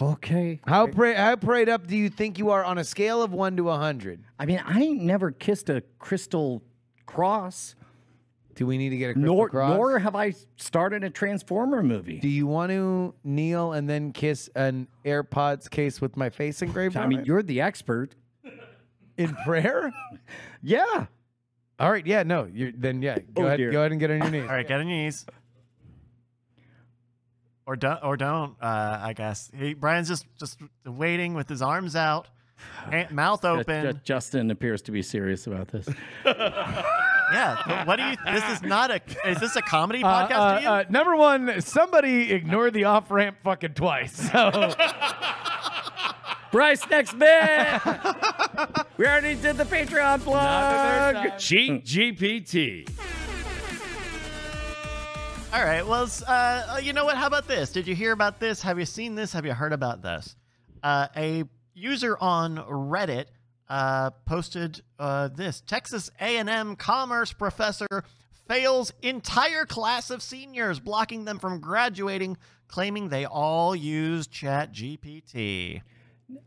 Okay. how pray how prayed up do you think you are on a scale of one to a hundred? I mean, I ain't never kissed a crystal cross, Do we need to get a crystal nor cross? nor have I started a Transformer movie. do you want to kneel and then kiss an AirPods case with my face engraved I mean, it? you're the expert. In prayer? Yeah. All right, yeah, no, you're then yeah. Go Oh, ahead, dear. go ahead and get on your knees. All right, get on your knees. Or don't, or don't. Uh, I guess he, Brian's just just waiting with his arms out, hand, mouth Ju- open. Ju- Justin appears to be serious about this. yeah. but What do you? This is not a. Is this a comedy Uh, podcast? uh, to you? uh, number one, somebody ignore the off ramp fucking twice. So Bryce, next bit. we already did the Patreon plug. Cheat GPT. All right. Well, uh, uh, you know what? How about this? Did you hear about this? Have you seen this? Have you heard about this? Uh, a user on Reddit uh, posted uh, this: Texas A&M commerce professor fails entire class of seniors, blocking them from graduating, claiming they all use Chat GPT.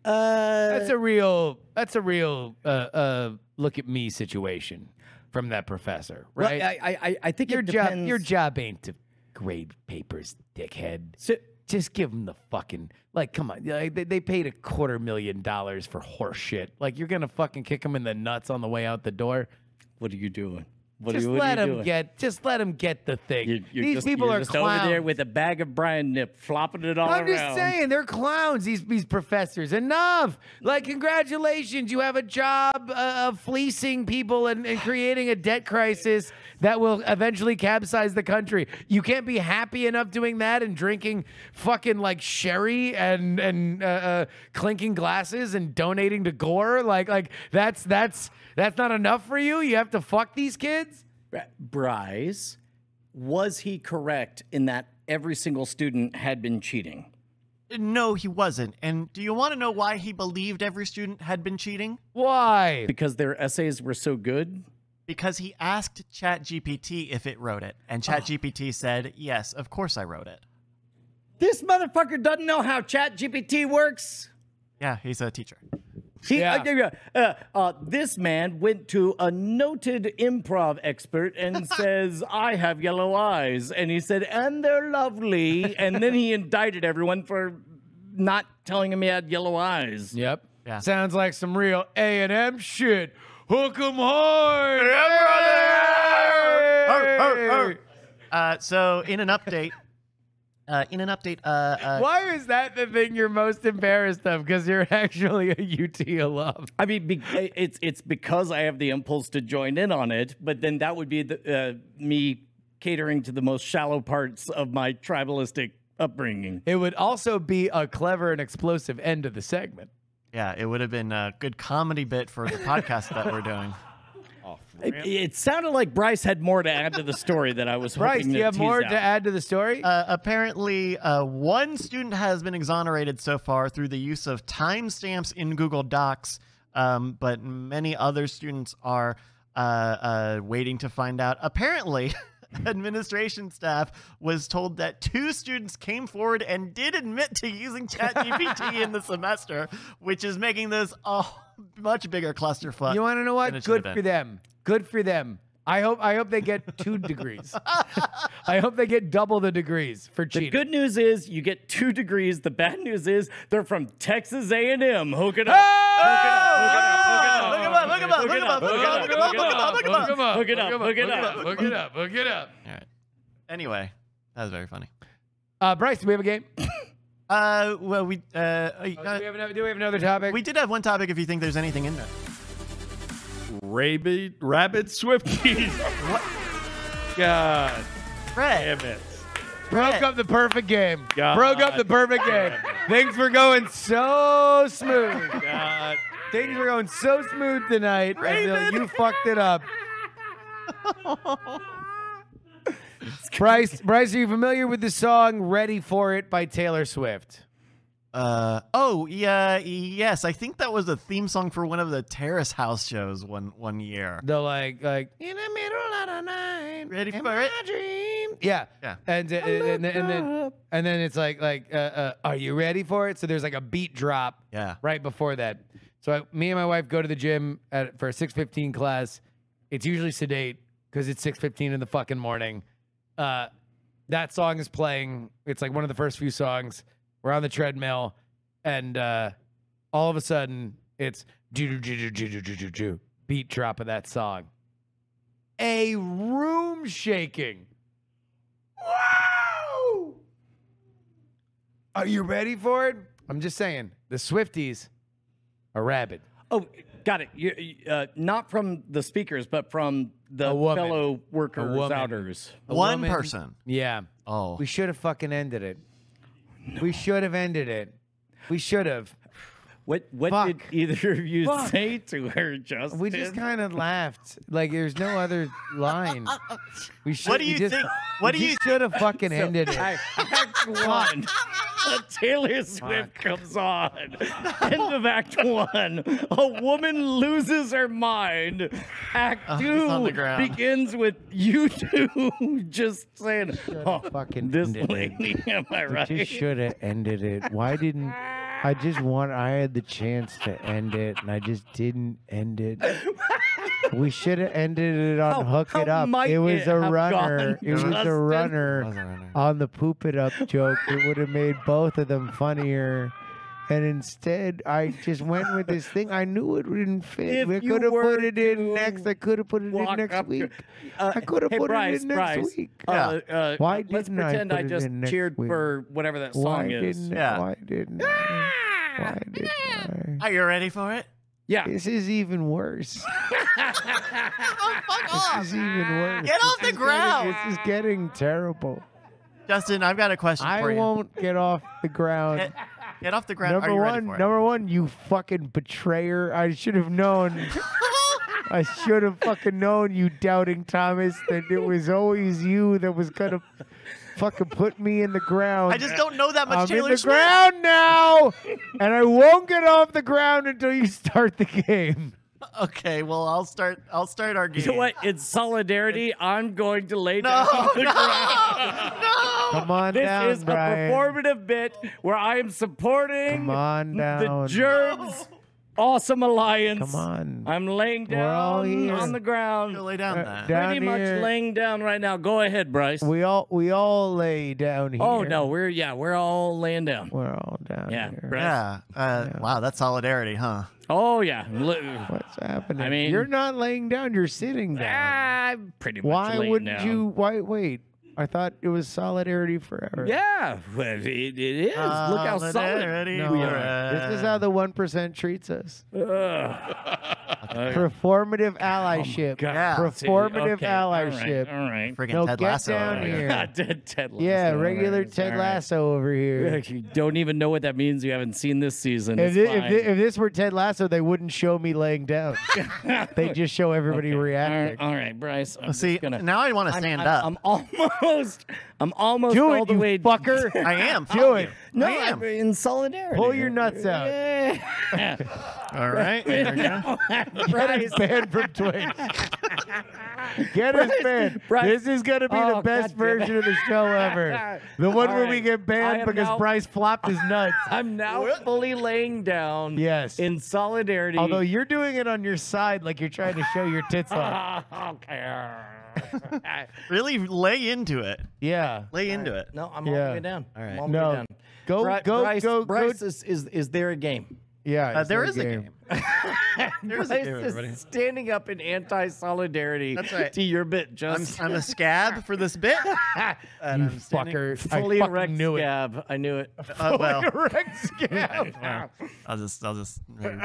Uh, that's a real that's a real uh, uh, look at me situation from that professor, right? I, I, I- I think your it job your job ain't to grade papers, dickhead. So- Just give them the fucking like. Come on, like, they, they paid a quarter million dollars for horse shit. Like you're gonna fucking kick them in the nuts on the way out the door. what are you doing? What just are you, what let them doing? get. Just let them get the thing. You- you're These just, people you're are just clowns. over there with a bag of Brian Nip, flopping it all I'm around. just saying, they're clowns. These these professors. Enough. Like, congratulations, you have a job uh, of fleecing people and, and creating a debt crisis that will eventually capsize the country. You can't be happy enough doing that and drinking fucking like sherry and and uh, uh, clinking glasses and donating to Gore. Like like that's that's That's not enough for you? You have to fuck these kids? Bryce, was he correct in that every single student had been cheating? No, he wasn't. And do you want to know why he believed every student had been cheating? Why? Because their essays were so good? Because he asked ChatGPT if it wrote it, and ah. ChatGPT said, "Yes, of course I wrote it." This motherfucker doesn't know how ChatGPT works. Yeah, he's a teacher. He, Yeah. uh, uh, uh, this man went to a noted improv expert and says, I have yellow eyes. And he said, and they're lovely. and then he indicted everyone for not telling him he had yellow eyes. Yep. Yeah. Sounds like some real A and M shit. Hook 'em hard. Arr, arr, arr. Uh, so, in an update, uh, in an update, uh, uh, Why is that the thing you're most embarrassed of? Because you're actually a UT alum. I mean, be, it's it's because I have the impulse to join in on it, but then that would be the, uh, me catering to the most shallow parts of my tribalistic upbringing. It would also be a clever and explosive end of the segment. yeah, it would have been a good comedy bit for the podcast that we're doing. It, it sounded like Bryce had more to add to the story that I was Bryce, hoping do to you have more out. to add to the story? Uh, apparently, uh, one student has been exonerated so far through the use of timestamps in Google Docs, um, but many other students are uh, uh, waiting to find out. Apparently, administration staff was told that two students came forward and did admit to using ChatGPT in the semester, which is making this a much bigger clusterfuck. you want to know what? Good for them. Good for them. I hope. I hope they get two degrees. I hope they get double the degrees for cheating. The good news is you get two degrees. The bad news is they're from Texas A&M. Hook it up. Look him up, look him up, look him up, look him up, look him up, look him up, look him up. Hook it up. Hook it up. Hook it up. Hook it up. All right. Anyway, that was very funny. Uh, Bryce, do we have a game? Uh, well, we uh, uh, Oh, do, we have another, do we have another topic? we did have one topic. If you think there's anything in there, Rabbit, rabbit Swifties. what? God Fred. damn it. broke up the perfect game. God. Broke up the perfect game. Things were going so smooth. God. Things were going so smooth tonight until Raven. you fucked it up. Bryce, Bryce, are you familiar with the song "Ready for It" by Taylor Swift? Uh, oh yeah, yes. I think that was a theme song for one of the Terrace House shows one one year. The like, like in the middle of the night, Ready for it? dream. Yeah, Yeah. And uh, and, and, then and then it's like like, uh, uh, are you ready for it? So there's like a beat drop. Yeah. right before that. So I, me and my wife go to the gym at, for a 6:15 class. It's usually sedate because it's 6:15 in the fucking morning. Uh, that song is playing. It's like one of the first few songs. We're on the treadmill, and uh, all of a sudden it's do do do do do do do beat drop of that song. A room shaking. Wow! Are you ready for it? I'm just saying, the Swifties are rabid. Oh, got it. You, uh, not from the speakers, but from the fellow workers, A woman. outers. One woman- person. Yeah. Oh. We should have fucking ended it. We should have ended it. We should have. What what Fuck. did either of you Fuck. say to her, Justin? We just kind of laughed. Like there's no other line. We should. What do you just, think- what do you just should have fucking ended it. I, Act one. A Taylor Swift comes on. End of Act one. A woman loses her mind. Act Oh, two on the ground. begins with you two just saying, "Oh, fucking this ended it. Am I We right? just should have ended it. Why didn't I just want I had the chance to end it and I just didn't end it. We should have ended it on How- hook it up. might It was it a have runner. gone, It was a Justin? a runner. on the poop it up joke. It would have made both of them funnier. And instead, I just went with this thing. I knew it didn't fit. If we you could have were put it in next. I could have put it in next week. Uh, I could have hey, put Bryce, it in next Bryce, week. Uh, uh, Why let's didn't I pretend put I it just in next cheered week? for whatever that Why song is. didn't? Yeah. Why didn't? I? Why didn't I? Are you ready for it? Yeah. This is even worse. Oh, fuck off. This is even worse. Get off This the ground. Getting, this is getting terrible. Justin, I've got a question I for you. I won't get off the ground. Get, off the ground. Number you one, ready for it? number one, you fucking betrayer. I should have known. I should have fucking known, you doubting Thomas, that it was always you that was gonna fucking put me in the ground. I just don't know that much I'm Taylor in the Swift. ground now, and I won't get off the ground until you start the game. Okay, well I'll start. I'll start our game. You know what? In solidarity, I'm going to lay No, down on the no, ground. no. Come on This down, is Brian. a performative bit where I am supporting Come on the down. Jerbs Awesome Alliance. Come on. I'm laying down on the ground. You lay down Uh, down Pretty much laying down right now. Go ahead, Bryce. We all we all lay down here. Oh no, we're yeah, we're all laying down. we're all down Yeah, here. Bryce. Yeah. Uh, Wow, that's solidarity, huh? Oh yeah. What's happening? I mean- you're not laying down. You're sitting down. I'm pretty much Why wouldn't down. you? Why wait? I thought it was solidarity forever. Yeah, well, it, it is. Look how solid Solidarity No, we are. this is how the one percent treats us. Ugh. Performative allyship. God. Yeah. Performative Okay, allyship. All right. Freaking No, Ted get Lasso. down over here. Ted, Ted Lasso. Yeah, all regular right, Ted all right. Lasso over here. You don't even know what that means. You haven't seen this season. If, It's thi- if, fine. thi- if this were Ted Lasso, they wouldn't show me laying down. they just show everybody Okay. Reacting. right, all right, Bryce. I'm See, just gonna, now I want to I'm- stand I'm, up. I'm almost. I'm almost Do all it, the you way. fucker. I am. Do it. No, I am. I'm in solidarity. Pull your nuts out. Yeah. All right. There we go. Get us banned from Twitch. Get us Bryce, banned. Bryce. This is gonna be Oh, the best God damn it. version of the show ever. The one All where we get banned because now- Bryce flopped his nuts. I'm now fully laying down. Yes. In solidarity. Although you're doing it on your side like you're trying to show your tits off. okay. Really lay into it. Yeah. Lay into it. No, I'm all Yeah. the way down. All right. I'm all the No. way down. Go, Bri- go, Bryce, go, Bryce go. is, is is there a game? Yeah. Uh, it's there their is a game. There's Bryce game, is everybody. standing up in anti-solidarity That's right. to your bit, I'm, just I'm a scab for this bit. And You I'm standing- fucker. fully I erect fucking knew it. scab. I knew it. Uh, well, Erect scab. I'll just I'll just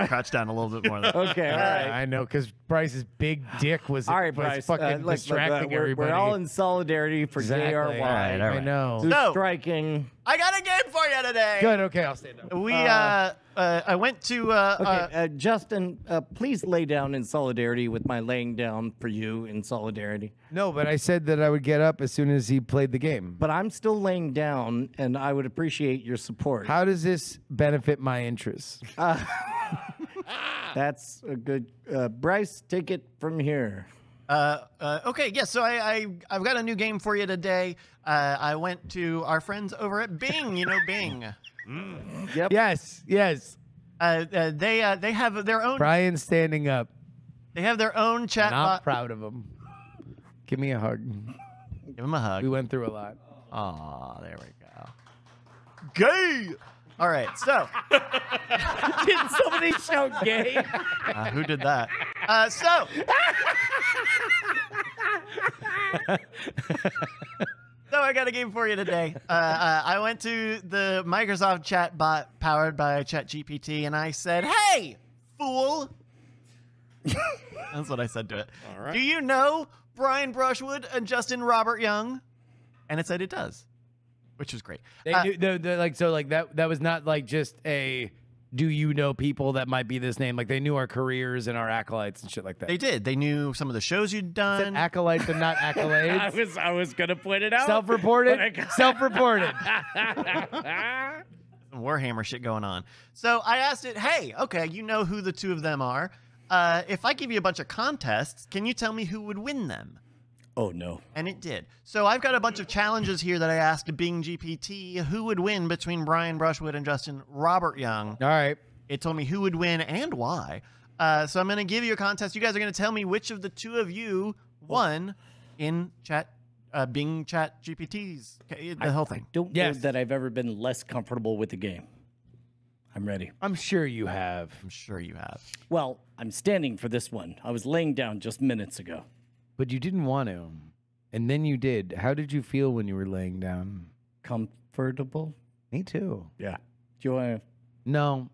crouch down a little bit more. Then. Okay, all right. I know, because Bryce's big dick was, All right, was Bryce. fucking uh, look, look, uh, distracting we're, everybody. we're all in solidarity for exactly. JRY. right, all I know. Who's So- striking. I got a game for you today. Good. Okay, I'll stand up. We uh, uh I went to uh, Okay, uh uh, Justin, uh, please lay down in solidarity with my laying down for you in solidarity. No, but I said that I would get up as soon as he played the game. But I'm still laying down, and I would appreciate your support. How does this benefit my interests? That's a good. Uh, Bryce, take it from here. Uh, uh, okay, yeah. So I, I I've got a new game for you today. Uh, I went to our friends over at Bing. You know Bing. Yep. Yes, yes. Uh, uh, they uh, they have their own Brian standing up. they have their own chat Not bot. proud of him. Give me a hug. Give him a hug. We went through a lot. Aw, there we go. Gay. All right. So Did somebody shout gay? uh, who did that? Uh, so. So I got a game for you today. Uh, uh, I went to the Microsoft chat bot powered by ChatGPT, and I said, "Hey, fool!" That's what I said to it. Right. Do you know Brian Brushwood and Justin Robert Young? And it said it does, which was great. They Uh, knew, they're- they're like so like that. That was not like just a. Do you know people that might be this name? Like they knew our careers and our acolytes and shit like that. they did. They knew some of the shows you'd said done. acolytes and not accolades. I was I was gonna point it out. Self-reported. but I got- Self-reported. some Warhammer shit going on. So I asked it, hey, okay, you know who the two of them are. Uh, if I give you a bunch of contests, can you tell me who would win them? Oh no. And it did. So I've got a bunch of challenges here that I asked Bing GPT who would win between Brian Brushwood and Justin Robert Young. All right. It told me who would win and why. Uh, so I'm going to give you a contest. You guys are going to tell me which of the two of you won in chat, uh, Bing Chat GPTs, okay, the whole thing. Don't Yes. know that I've ever been less comfortable with the game. I'm ready. I'm sure you have. I'm sure you have. Well, I'm standing for this one. I was laying down just minutes ago. But you didn't want to. And then you did. How did you feel when you were laying down? Comfortable? Me too. Yeah. Do you want No.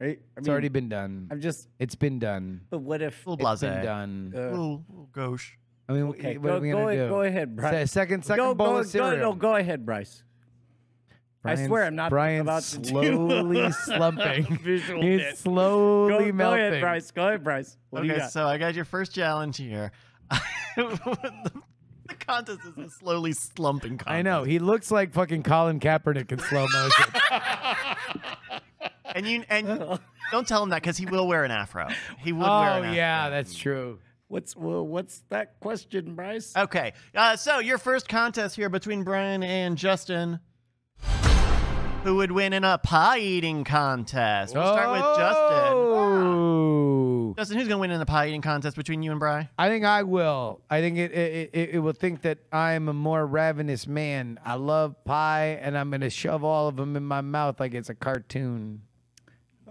Right? I it's already been done. I'm just. It's been done. But what if? A little It's blase. been done. Uh, little, little gauche. I mean, okay. what are Go, we gonna ahead, do? go ahead, Se- Bryce. Second, second go, bowl go, of cereal. Go, no, go ahead, Bryce. I swear I'm not Brian's about to slowly a slumping. visual He's bit. slowly Go, go ahead, Bryce. Go ahead, Bryce. What do you okay, got? so I got your first challenge here. the, the contest is a slowly slumping contest. I know he looks like fucking Colin Kaepernick in slow motion. And you and don't tell him that because he will wear an afro. He would wear oh an afro. yeah, that's true. What's well, what's that question, Bryce? Okay. Uh, so your first contest here between Brian and Justin. Who would win in a pie eating contest? We'll start with Justin. Justin, who's gonna win in the pie eating contest between you and Brian? I think I will. I think it it, it it will think that I'm a more ravenous man. I love pie, and I'm gonna shove all of them in my mouth like it's a cartoon.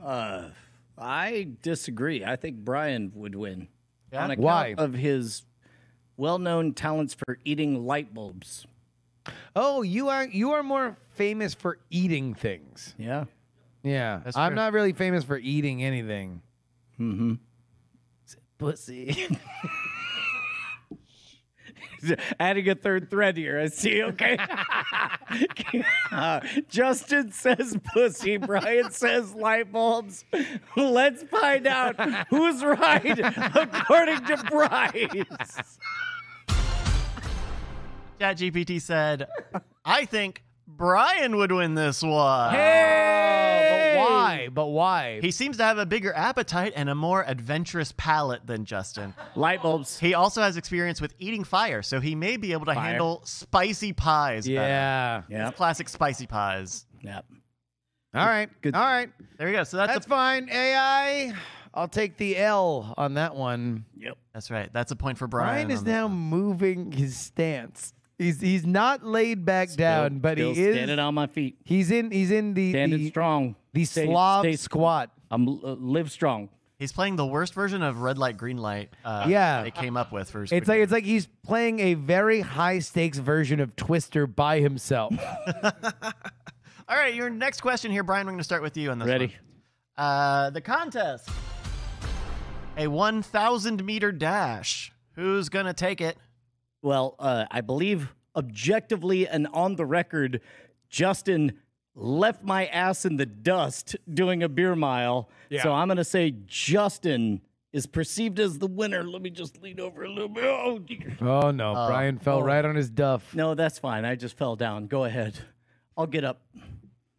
Uh, I disagree. I think Brian would win. Yeah? On account Why? of his well-known talents for eating light bulbs. Oh, you are you are more famous for eating things. Yeah. Yeah, That's I'm true. not really famous for eating anything. Mm-hmm. Pussy. Adding a third thread here. I see. Okay. Uh, Justin says pussy. Brian says light bulbs. Let's find out who's right according to Bryce. ChatGPT said, "I think Brian would win this one." Hey! But why? But why? He seems to have a bigger appetite and a more adventurous palate than Justin. Light bulbs. He also has experience with eating fire, so he may be able to Fire. handle spicy pies. better. yeah. Yeah. Classic spicy pies. Yep. All right. Good. All right. There you go. So that's That's a, fine. AI. I'll take the L on that one. Yep. that's right. That's a point for Brian. Brian is on this now one. moving his stance. He's he's not laid back down, but Still he is. standing on my feet. He's in. He's in the Standing the, strong. the Stay- Slav stay- squat. I'm uh, live strong. He's playing the worst version of red light, green light. Uh, Yeah. they came up with for. It's like Game. it's like he's playing a very high stakes version of Twister by himself. All right, your next question here, Brian. We're going to start with you on this. Ready? one. Uh, the contest. A 1,000 meter dash. Who's going to take it? Well, uh, I believe objectively and on the record, Justin left my ass in the dust doing a beer mile. So I'm going to say Justin is perceived as the winner. Let me just lean over a little bit. Oh, dear. oh no, Brian fell oh. right on his duff. no, that's fine. I just fell down. Go ahead. I'll get up.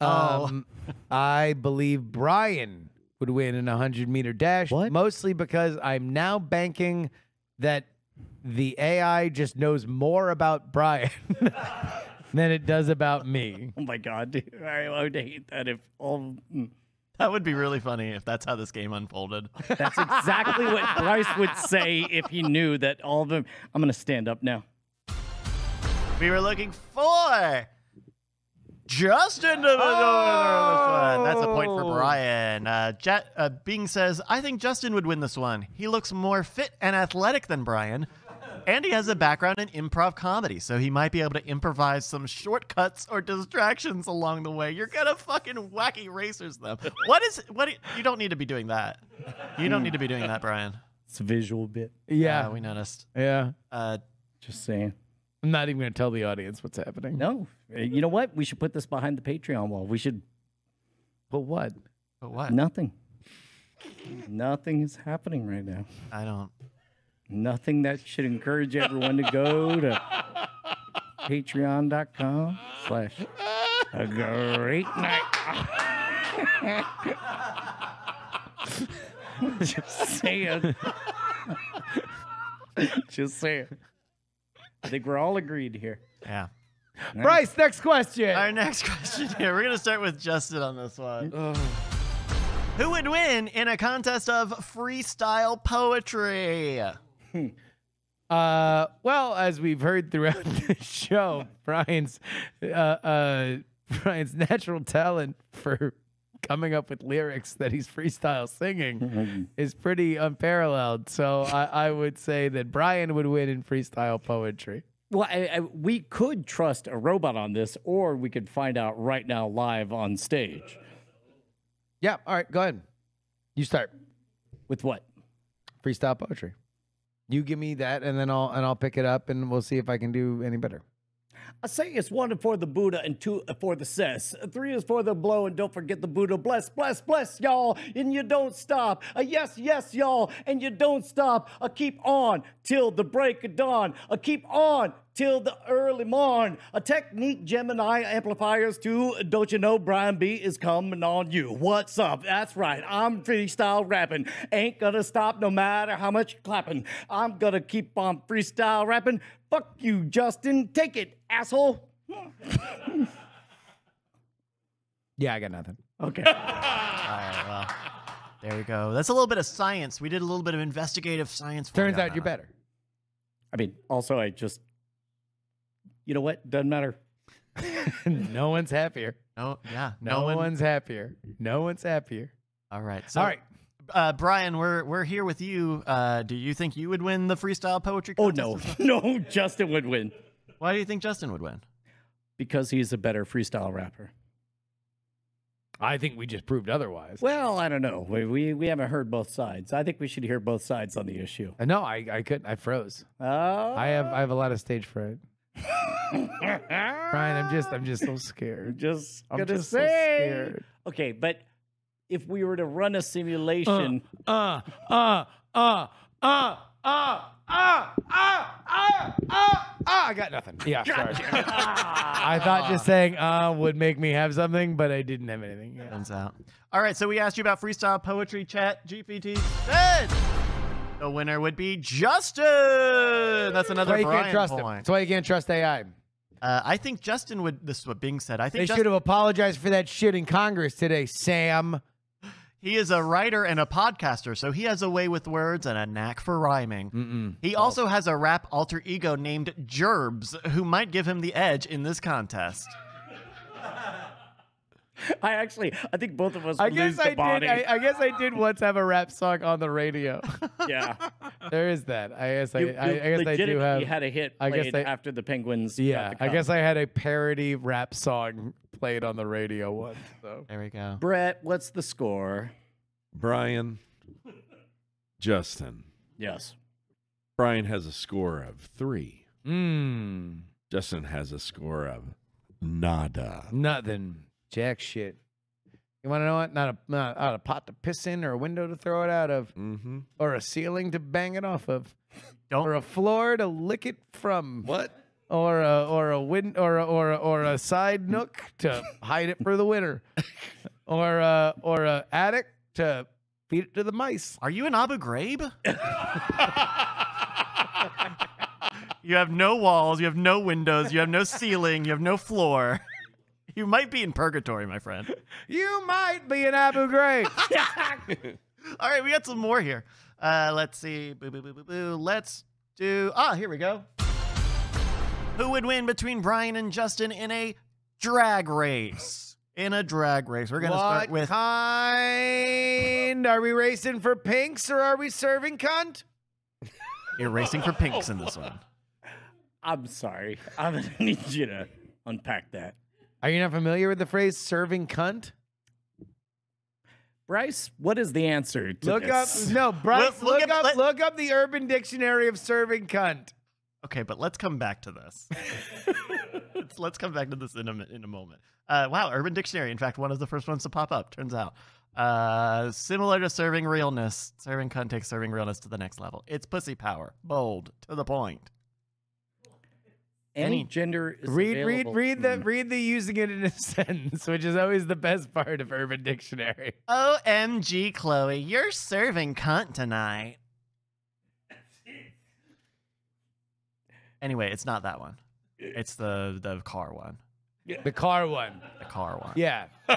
Um, I believe Brian would win in a hundred meter dash. What? Mostly because I'm now banking that the AI just knows more about Brian than it does about me. Oh my God. dude. I would hate that if all. mm. That would be really funny if that's how this game unfolded. That's exactly what Bryce would say if he knew that all of them. I'm going to stand up now. we were looking for Justin to oh! That's a point for Brian. Uh, Jet, uh, Bing says, I think Justin would win this one. He looks more fit and athletic than Brian. And he has a background in improv comedy, so he might be able to improvise some shortcuts or distractions along the way. You're gonna fucking wacky racers them. What is what? You don't need to be doing that. You don't need to be doing that, Brian. It's a visual bit. Yeah, Uh, we noticed. yeah. Uh, Just saying. I'm not even gonna tell the audience what's happening. No. Uh, You know what? We should put this behind the Patreon wall. We should. But what? but what? Nothing. Nothing is happening right now. I don't. Nothing that should encourage everyone to go to patreon.com slash a great night. Just saying. Just saying. I think we're all agreed here. Yeah. Bryce, next question. Our next question here. We're gonna start with Justin on this one. Who would win in a contest of freestyle poetry? Uh, well, as we've heard throughout the show, Brian's uh, uh, Brian's natural talent for coming up with lyrics that he's freestyle singing mm-hmm. is pretty unparalleled. So I, I would say that Brian would win in freestyle poetry. Well, I, I, we could trust a robot on this, or we could find out right now live on stage. Yeah. All right. Go ahead. You start With what? freestyle poetry. You give me that, and then I'll and I'll pick it up, and we'll see if I can do any better. I say it's one for the Buddha and two for the cess. Three is for the blow, and don't forget the Buddha. Bless, bless, bless, y'all, and you don't stop. A yes, yes, y'all, and you don't stop. A keep on till the break of dawn. A keep on till the early morn. A technique Gemini amplifiers too. Don't you know Brian B is coming on you? What's up? That's right. I'm freestyle rapping. Ain't gonna stop no matter how much clapping. I'm gonna keep on freestyle rapping. Fuck you, Justin. Take it, asshole. Yeah, I got nothing. Okay. All right, well, there we go. That's a little bit of science. We did a little bit of investigative science. For Turns you out you're better. I mean, also, I just, you know what? Doesn't matter. no one's happier. No, yeah, No, no one. one's happier. No one's happier. All right. So, All right. uh, Brian, we're we're here with you. Uh, do you think you would win the freestyle poetry? Oh, no. No, Justin would win Why do you think Justin would win? because he's a better freestyle rapper. I think we just proved otherwise. Well, I don't know. We, we, we haven't heard both sides. I think we should hear both sides on the issue. Uh, No, I, I couldn't. I froze. Oh. I have I have a lot of stage fright. Brian, I'm just I'm just so scared. just I'm gonna just so scared. okay, but if we were to run a simulation, Uh, uh, uh, uh, uh, uh, uh, uh, uh, uh, I got nothing. Yeah, sorry. I thought just saying uh would make me have something, but I didn't have anything. Yeah. Turns out. All right. So we asked you about freestyle poetry. Chat GPT said the winner would be Justin. That's That's another why you Brian can't trust him. point. That's why you can't trust AI. Uh, I think Justin would. This is what Bing said. I think They think should have apologized for that shit in Congress today, Sam. he is a writer and a podcaster, so he has a way with words and a knack for rhyming. Mm-mm. He also has a rap alter ego named Jerbs, who might give him the edge in this contest. I actually, I think both of us I would lose guess the I body. did. I, I guess I did once have a rap song on the radio. yeah, there is that. I guess I, you, I, I guess I do legitimately have. had a hit I guess played I- after the Penguins. yeah, the I guess I had a parody rap song played on the radio once. So There we go. Brett, what's the score? Brian, Justin. Yes. Brian has a score of three. mm, Justin has a score of nada. nothing. Jack shit. You want to know what? Not a not, not a pot to piss in, or a window to throw it out of, Mm-hmm. or a ceiling to bang it off of, Don't- or a floor to lick it from. What? or a or a win or a, or a, or a side nook to hide it for the winter, or a, or a attic to feed it to the mice. Are you in Abu Ghraib? you have no walls, you have no windows, you have no ceiling, you have no floor. You might be in purgatory, my friend. You might be in Abu Ghraib. All right, we got some more here. Uh, let's see. Boo, boo, boo, boo, boo. Let's do. Ah, here we go. Who would win between Brian and Justin in a drag race? In a drag race, we're gonna what start with. kind? Are we racing for pinks or are we serving cunt? You're racing for pinks in this one. I'm sorry. I'm gonna need you to unpack that. Are you not familiar with the phrase serving cunt? Bryce, what is the answer to Look this? up no, Bryce. Look- look look up- up let- look up the Urban Dictionary of serving cunt. Okay, but let's come back to this. let's, let's come back to this in a, in a moment. Uh, wow, Urban Dictionary, in fact, one of the first ones to pop up, turns out. Uh, similar to serving realness, serving cunt takes serving realness to the next level. It's pussy power, bold, to the point. Any Any- gender is Read, read, available- read the Mm. read the using it in a sentence, which is always the best part of Urban Dictionary. OMG, Chloe, you're serving cunt tonight. Anyway, it's not that one. It's the the car one. The car one. The car one. Yeah.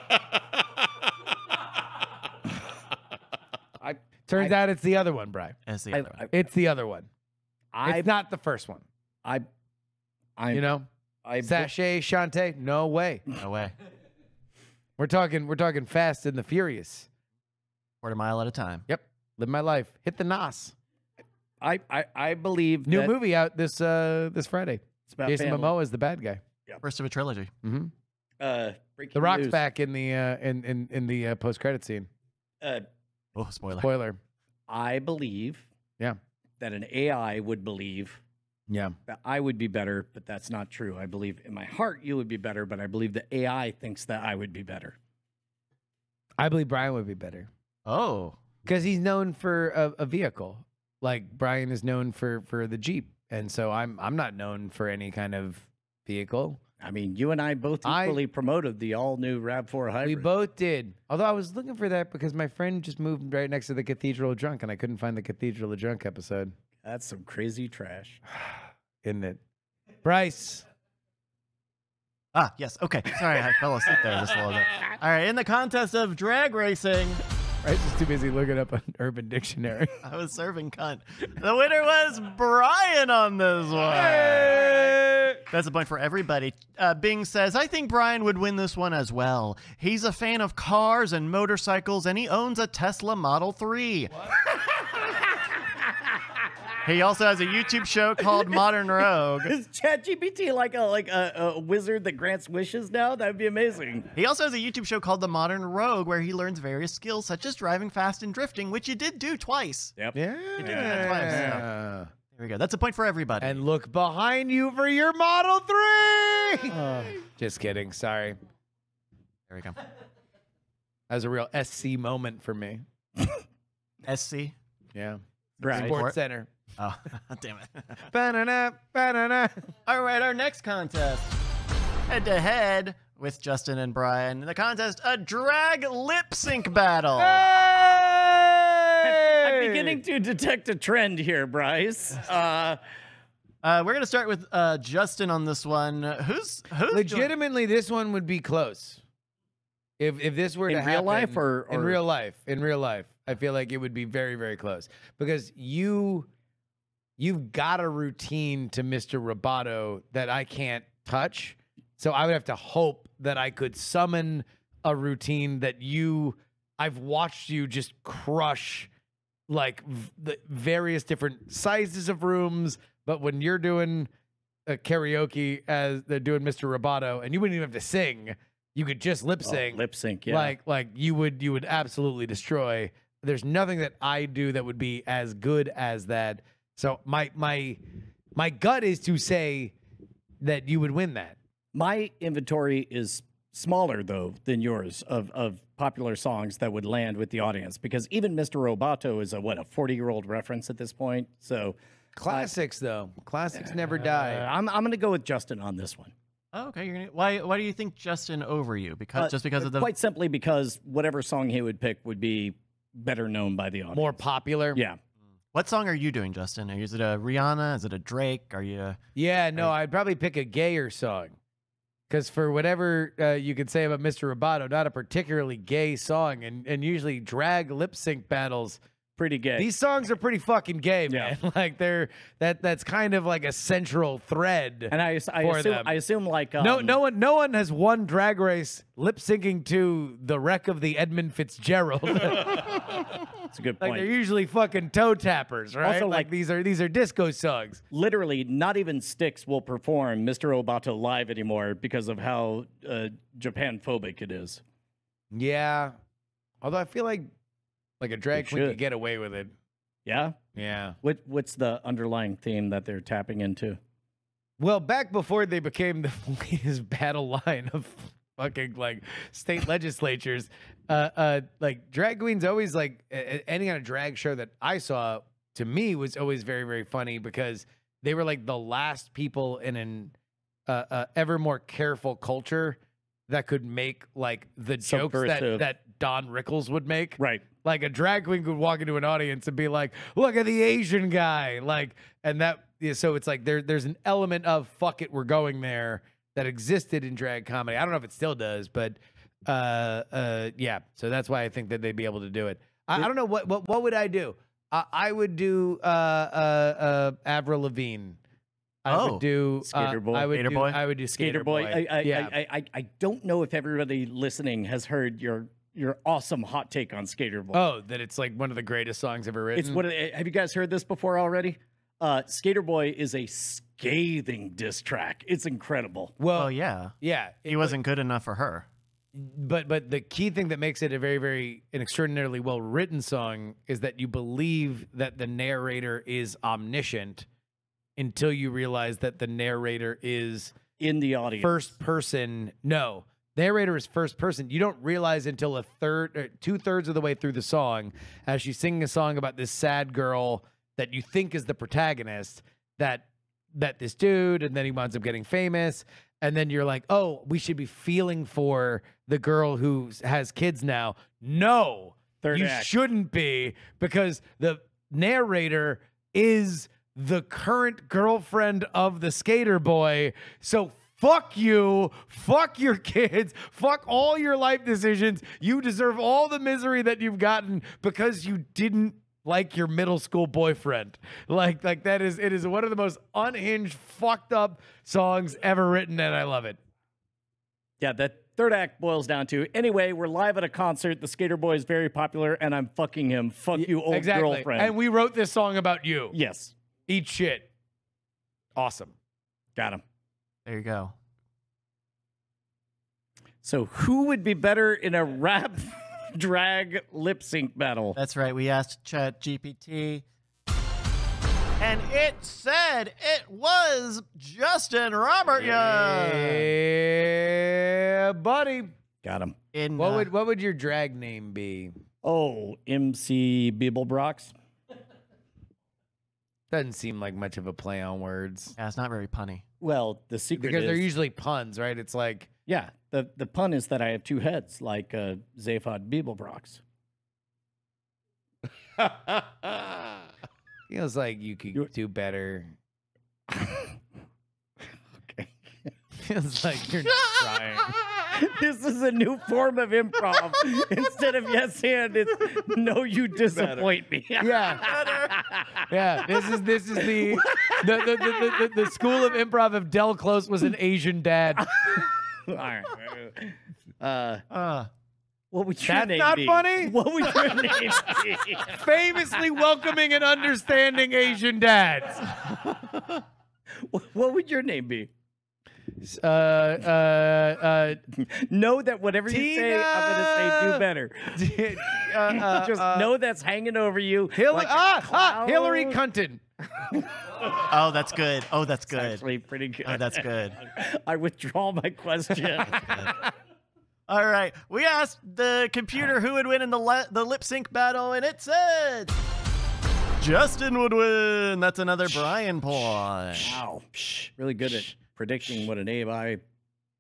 I, Turns out it's the other one, Brian. It's the I, other one. I, It's the other one. I, it's not the first one. I, I, You know? I, Sachet, Shantay, no way. No way. We're talking we're talking fast and the furious. Quarter mile at a time. Yep. Live my life. Hit the nos. I, I, I believe New that movie out this uh this Friday. it's about Jason family. Momoa is the bad guy. First of a trilogy. Mm-hmm. Uh, breaking The Rock's news. back in the uh in in, in the uh, post credit scene. Uh, Oh, spoiler. Spoiler. I believe Yeah. that an AI would believe Yeah. I would be better, but that's not true. I believe in my heart you would be better, but I believe the AI thinks that I would be better. I believe Brian would be better Oh. because he's known for a, a vehicle. Like Brian is known for for the Jeep, and so I'm I'm not known for any kind of vehicle. I mean, you and I both I- equally promoted the all new Rav4 hybrid. We both did. Although I was looking for that because my friend just moved right next to the Cathedral of Drunk, and I couldn't find the Cathedral of Drunk episode. That's some crazy trash. Isn't it? Bryce. Ah, yes. Okay. Sorry, I fell asleep there just a little bit. All right. In the contest of drag racing, Bryce is too busy looking up an Urban Dictionary. I was serving cunt. The winner was Brian on this one. That's a point for everybody. Uh, Bing says, I think Brian would win this one as well. He's a fan of cars and motorcycles, and he owns a Tesla Model 3. he also has a YouTube show called Modern Rogue. Is ChatGPT like a like a, a wizard that grants wishes now? That'd be amazing. He also has a YouTube show called The Modern Rogue, where he learns various skills such as driving fast and drifting, which you did do twice. Yep. Yeah. You did that twice. so There we go. That's a point for everybody. And look behind you for your Model 3. Just kidding. Sorry. there we go. That was a real SC moment for me. SC. Yeah. Right. Sports Center. Oh, damn it. Ba-na-na, ba-na-na. All right, our next contest. Head to head with Justin and Brian. The contest, a drag lip sync battle. I'm beginning to detect a trend here, Bryce. Uh, Uh, we're gonna start with uh, Justin on this one. Who's who's doing- Legitimately, this one would be close. If if this were In to real happen, life or- in real life, in real life, I feel like it would be very very close because you you've got a routine to Mr. Roboto that I can't touch. So I would have to hope that I could summon a routine that you I've watched you just crush like v- the various different sizes of rooms, but when you're doing a karaoke as they're doing Mr. Roboto and you wouldn't even have to sing, you could just lip oh, sync. lip sync, yeah. Like like you would you would absolutely destroy. There's nothing that I do that would be as good as that. So my my my gut is to say that you would win that. my inventory is smaller though than yours of of popular songs that would land with the audience because even Mr. Roboto is a what a 40 year old reference at this point. So Classics though. Classics never uh, die. I'm I'm gonna go with Justin on this one. Oh, okay, you're gonna. Why? Why do you think Justin over you? Because Uh, just because of the. quite simply because whatever song he would pick would be better known by the audience. More popular. Yeah. What song are you doing, Justin? Is it a Rihanna? Is it a Drake? Are you? Yeah, no, I'd probably pick a gayer song. Because for whatever uh, you could say about Mr. Roboto, not a particularly gay song, and, and usually drag lip sync battles. Pretty gay. These songs are pretty fucking gay, Yeah. man. Like they're that that's kind of like a central thread. and I, I assume them. I assume like um, no, no one, no one has won Drag Race lip syncing to the wreck of the Edmund Fitzgerald. That's a good like point. they're usually fucking toe tappers, right? Also, like, like- these are these are disco songs. literally not even Styx will perform Mr. Roboto live anymore because of how uh, Japan phobic it is. Yeah. Although I feel like like a drag queen should. could get away with it. Yeah. Yeah. What what's the underlying theme that they're tapping into? Well, back before they became the latest battle line of fucking like state legislatures, uh, uh, like drag queens always like any kind of drag show that I saw to me was always very very funny because they were like the last people in an uh, uh, ever more careful culture that could make like the jokes that that Don Rickles would make. Right. Like a drag queen could walk into an audience and be like, "Look at the Asian guy," like, and that. Yeah, so it's like there, there's an element of "fuck it, we're going there" that existed in drag comedy. I don't know if it still does, but uh, uh, yeah. So that's why I think that they'd be able to do it. I, I don't know what what what would I do. I, I would do uh, uh, uh, Avril Lavigne. I Oh. would do Skater uh, Boy. I would Skater do, Boy? I would do Skater Boy. I I, yeah. I, I I don't know if everybody listening has heard your your awesome hot take on Skater Boy. oh, that it's like one of the greatest songs ever written. It's what have you guys heard this before already? Uh, Skater Boy is a scathing diss track. It's incredible. well, Oh yeah, yeah. he wasn't good enough for her. but but the key thing that makes it a very very an extraordinarily well written song is that you believe that the narrator is omniscient until you realize that the narrator is in the audience. first person. No, narrator is first person. You don't realize until a third, uh, or two thirds of the way through the song, as she's singing a song about this sad girl that you think is the protagonist, that that this dude, and then he winds up getting famous, and then you're like, oh, we should be feeling for the girl who has kids now. No, Third you act. shouldn't be because the narrator is the current girlfriend of the skater boy. So fuck you, fuck your kids, fuck all your life decisions. You deserve all the misery that you've gotten because you didn't like your middle school boyfriend. Like like that is it is one of the most unhinged fucked up songs ever written and I love it. Yeah, that third act boils down to anyway, we're live at a concert. The skater boy is very popular, and I'm fucking him. Fuck you, old exactly. girlfriend. And we wrote this song about you. yes, Eat shit. Awesome. got him. There you go. So, who would be better in a rap drag lip sync battle? That's right. We asked Chat GPT. And it said it was Justin Robert Young. Yeah, buddy. Got him. In What uh, would what would your drag name be? Oh, MC Beeblebrox. Doesn't seem like much of a play on words. Yeah, it's not very punny. Well, the secret Because is, they're usually puns, right? It's like yeah. The the pun is that I have two heads, like uh, Zaphod Beeblebrox. feels like you could do better. Feels like you're not trying. this is a new form of improv. Instead of yes and, it's no, you disappoint me. Yeah. Yeah. This is this is the the, the, the, the, the school of improv of Del Close was an Asian dad. All right. Uh, Uh, what would your That's name not be? funny? What would your name be? Famously welcoming and understanding Asian dads. What would your name be? Uh, uh, uh, Know that whatever you say, I'm going to say do better. uh, uh, Just uh, know that's hanging over you. Hil- like ah, ah. Hillary Cunton. oh, that's good. Oh, that's It's good. actually pretty good. Oh, that's good. I withdraw my question. All right. We asked the computer who would win in the le- the lip sync battle, and it said Justin would win. That's another Brian point. wow. Really good at predicting what an AI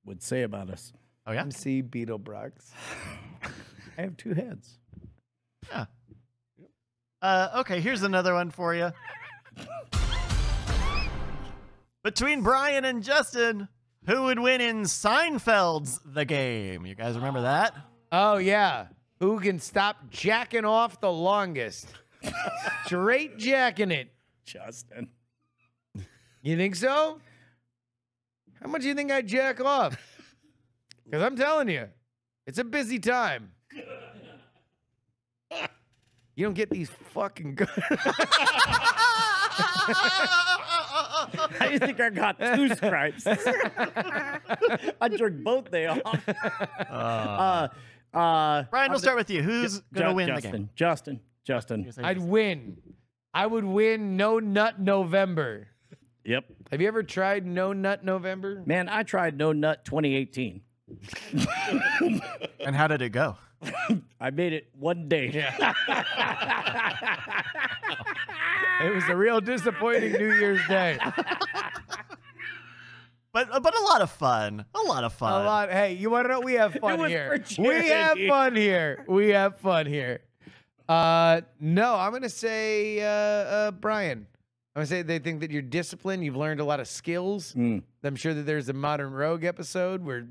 would say about us. Oh yeah. MC Beetlebrooks. I have two heads. Uh, okay, here's another one for you. Between Brian and Justin, who would win in Seinfeld's The Game? You guys remember that? Oh yeah. Who can stop jacking off the longest? Straight jacking it. Justin. You think so? How much do you think I jack off? Because I'm telling you, it's a busy time. You don't get these fucking good. How do think I got two stripes? I jerked both they off. Uh, uh, Brian, we'll start with you. Who's Ju- gonna win Justin, the game? Justin. Justin. You say I'd win. I would win No Nut November. Yep. Have you ever tried No Nut November? Man, I tried No Nut 2018. And how did it go? I made it one day. It was a real disappointing New Year's Day. But but a lot of fun. A lot of fun. A fun. lot. Hey, you want to know? We have fun was here. We have charity. fun here. We have fun here. Uh, no, I'm gonna say uh, uh, Brian. I'm gonna say they think that you're disciplined. You've learned a lot of skills. Mm. I'm sure that there's a modern rogue episode where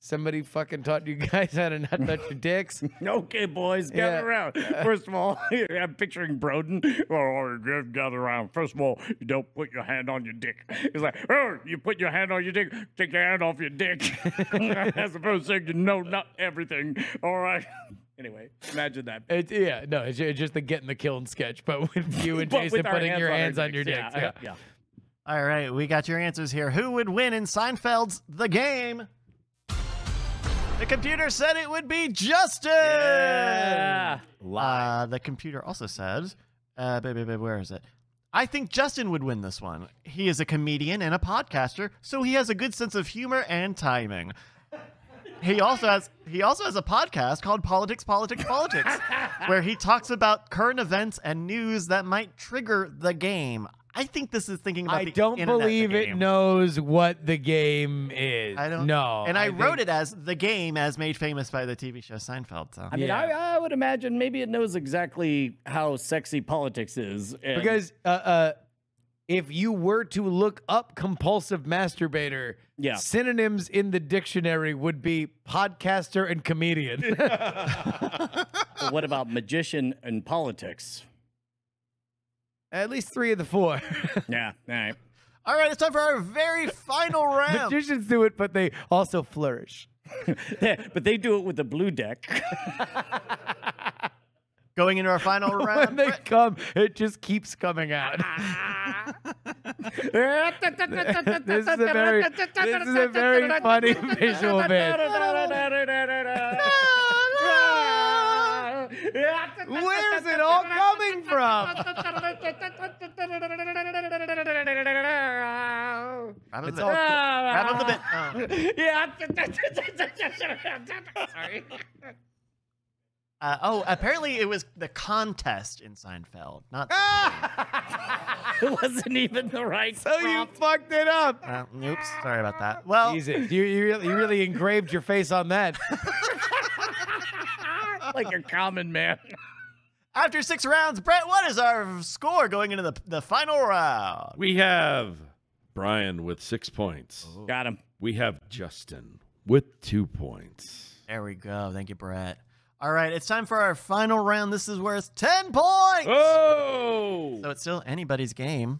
somebody fucking taught you guys how to not touch your dicks. Okay, boys, gather Yeah. around. First of all, I'm picturing Broden. Oh, just gather around. First of all, you don't put your hand on your dick. It's like, oh, you put your hand on your dick, take your hand off your dick. As opposed to saying, no, not everything. All right. Anyway, imagine that. It, yeah, no, it's, it's just the getting the killing sketch, but with you and Jason with our putting your hands on your dicks. dicks. Yeah, Yeah. yeah. All right, we got your answers here. Who would win in Seinfeld's The Game? The computer said it would be Justin. Yeah. Uh, the computer also said, uh, baby, baby, where is it? I think Justin would win this one. He is a comedian and a podcaster, so he has a good sense of humor and timing. He also has he also has a podcast called Politics, Politics, Politics, where he talks about current events and news that might trigger the game. I think this is thinking about I the don't internet, the believe it knows what the game is. I don't know. And I, think- wrote it as the game as made famous by the TV show Seinfeld. So I mean, I, I would imagine maybe it knows exactly how sexy politics is. and- because uh, uh, if you were to look up compulsive masturbator, Yeah. synonyms in the dictionary would be podcaster and comedian. What about magician and politics? At least three of the four. Yeah, all right. All right, it's time for our very final round. Magicians do it, but they also flourish. yeah, but they do it with the blue deck. Going into our final round. when round. they come, it just keeps coming out. this is a very, this is a very funny visual bit. Where's it all coming from? Wrap up It's the, all wrap up the bit. Oh. yeah. Sorry. Uh, oh, apparently it was the contest in Seinfeld, not. it wasn't even the right. So you fucked it up. Uh, oops, sorry about that. Well, Jesus, you, you, really, you really engraved your face on that. like a common man. after six rounds, Brett, what is our score going into the the final round? We have Brian with six points. Got him. We have Justin with two points. There we go. Thank you, Brett. All right, it's time for our final round. This is where it's ten points. Oh! So it's still anybody's game.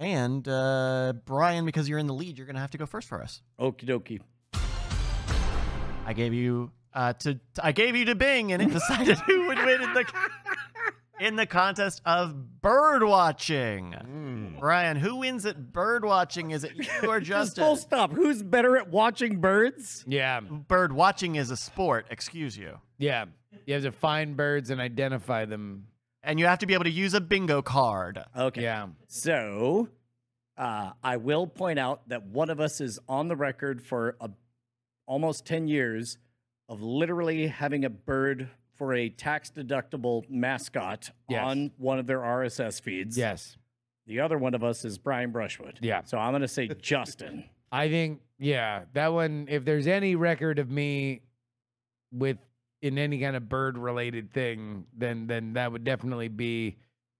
And uh, Brian, because you're in the lead, you're gonna have to go first for us. Okie dokie. I gave you uh, to I gave you to Bing, and it decided who would win in the in the contest of bird watching. Brian, who wins at bird watching? Is it you or Just Justin? full stop. Who's better at watching birds? Yeah, Bird watching is a sport. Excuse you. yeah. You have to find birds and identify them. And you have to be able to use a bingo card. Okay. Yeah. So, uh, I will point out that one of us is on the record for a, almost 10 years of literally having a bird for a tax deductible mascot Yes. on one of their RSS feeds. Yes. The other one of us is Brian Brushwood. Yeah. So I'm going to say Justin. I think, yeah, that one, if there's any record of me with in any kind of bird related thing, then then that would definitely be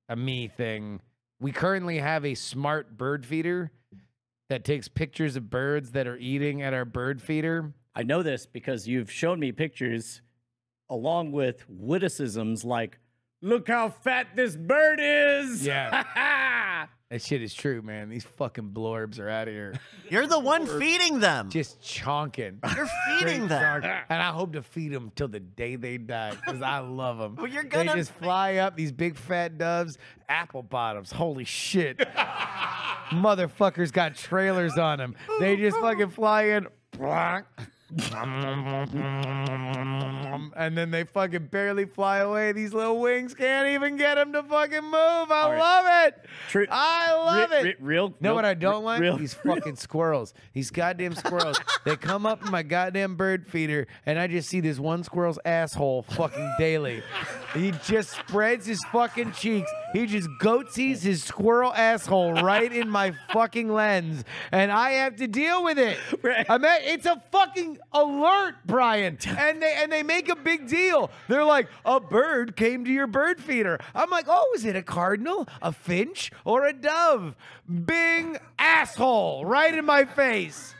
a me thing. We currently have a smart bird feeder that takes pictures of birds that are eating at our bird feeder. I know this because you've shown me pictures along with witticisms like, look how fat this bird is. Yeah. That shit is true, man. These fucking blorbs are out of here. You're the one feeding them. Just chonking. You're feeding them. And I hope to feed them till the day they die because I love them. Well, you're They gonna just fly up, these big fat doves, apple bottoms. Holy shit. Motherfuckers got trailers on them. They just fucking fly in. And then they fucking barely fly away. These little wings can't even get them to fucking move. I right. love it. True. I love Re- it. re- real. Know real- what I don't like? Real, These fucking squirrels. These goddamn squirrels. they come up in my goddamn bird feeder, and I just see this one squirrel's asshole fucking daily. he just spreads his fucking cheeks. He just goatsies his squirrel asshole right in my fucking lens, and I have to deal with it. I mean, it's a fucking alert, Brian, and they and they make a big deal. They're like, a bird came to your bird feeder. I'm like, oh, is it a cardinal, a finch, or a dove? Bing asshole right in my face.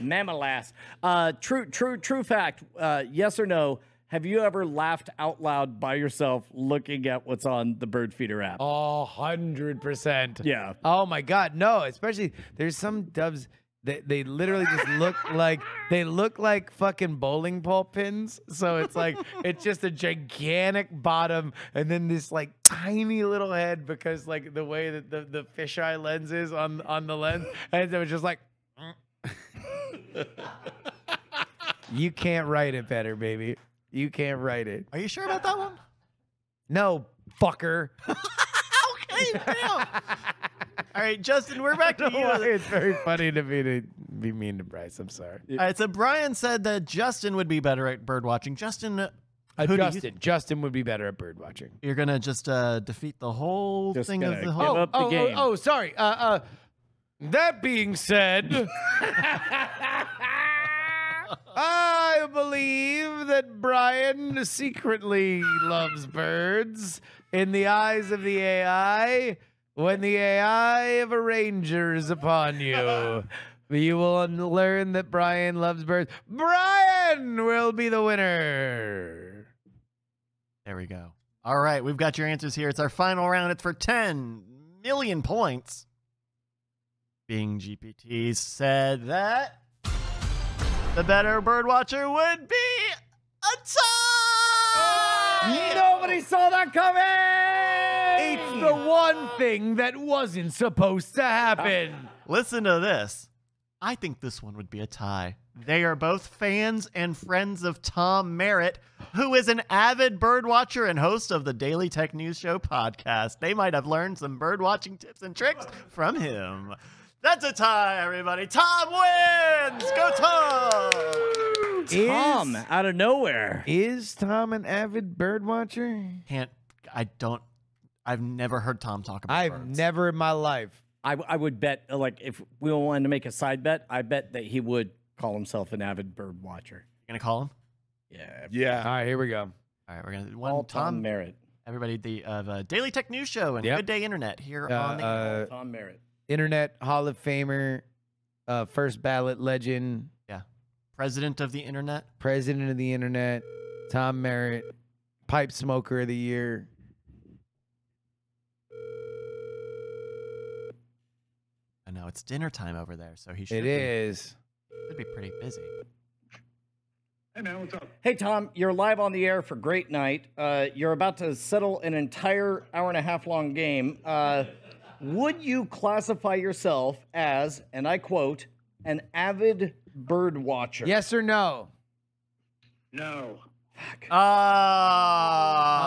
Mamalass. Uh, true, true, true fact. Uh, yes or no? Have you ever laughed out loud by yourself looking at what's on the bird feeder app? A hundred percent. Yeah. Oh my god, no! Especially there's some doves that they literally just look like they look like fucking bowling ball pins. So it's like it's just a gigantic bottom and then this like tiny little head because like the way that the the fisheye lens is on on the lens, and it was just like. Mm. you can't write it better, baby. You can't write it. Are you sure about that one? No, fucker. Okay, Damn, damn. All right, Justin, we're back to you. Why it's very funny to me to be mean to Bryce. I'm sorry. right, so Brian said that Justin would be better at bird watching. Justin, uh, Uh, who do you Justin. Justin would be better at bird watching. you're gonna just uh, defeat the whole Just thing of gonna the give whole. up the oh, game. Oh, oh, sorry. Uh, uh, that being said, I believe that Brian secretly loves birds in the eyes of the AI. When the AI of a ranger is upon you, you will learn that Brian loves birds. Brian will be the winner. There we go. All right, we've got your answers here. It's our final round. It's for 10 million points. Bing GPT said that the better bird watcher would be a tie. Nobody saw that coming. It's the one thing that wasn't supposed to happen. Uh, listen to this. I think this one would be a tie. They are both fans and friends of Tom Merritt, who is an avid bird watcher and host of the Daily Tech News Show podcast. They might have learned some bird watching tips and tricks from him. That's a tie, everybody. Tom wins. Go Tom. Tom Is- out of nowhere. Is Tom an avid bird watcher? Can't. I don't. I've never heard Tom talk about. I've birds. never in my life. I, I would bet, uh, like, if we wanted to make a side bet, I bet that he would call himself an avid bird watcher. You're Gonna call him. Yeah. Yeah. All right, here we go. All right, we're gonna one All Tom Tom Merritt. everybody the of uh, Daily Tech News Show and Yep. Good Day Internet here Uh, on the uh, Tom Merritt. Internet Hall of Famer, uh, first ballot legend, Yeah. president of the internet. president of the internet, Tom Merritt, pipe smoker of the year. I know it's dinner time over there, so he should It be, is. should be pretty busy. Hey, man, what's up? Hey Tom, you're live on the air for Great Night. Uh, you're about to settle an entire hour and a half long game. Uh, would you classify yourself as, and I quote, an avid bird watcher? Yes or no? No. Ah,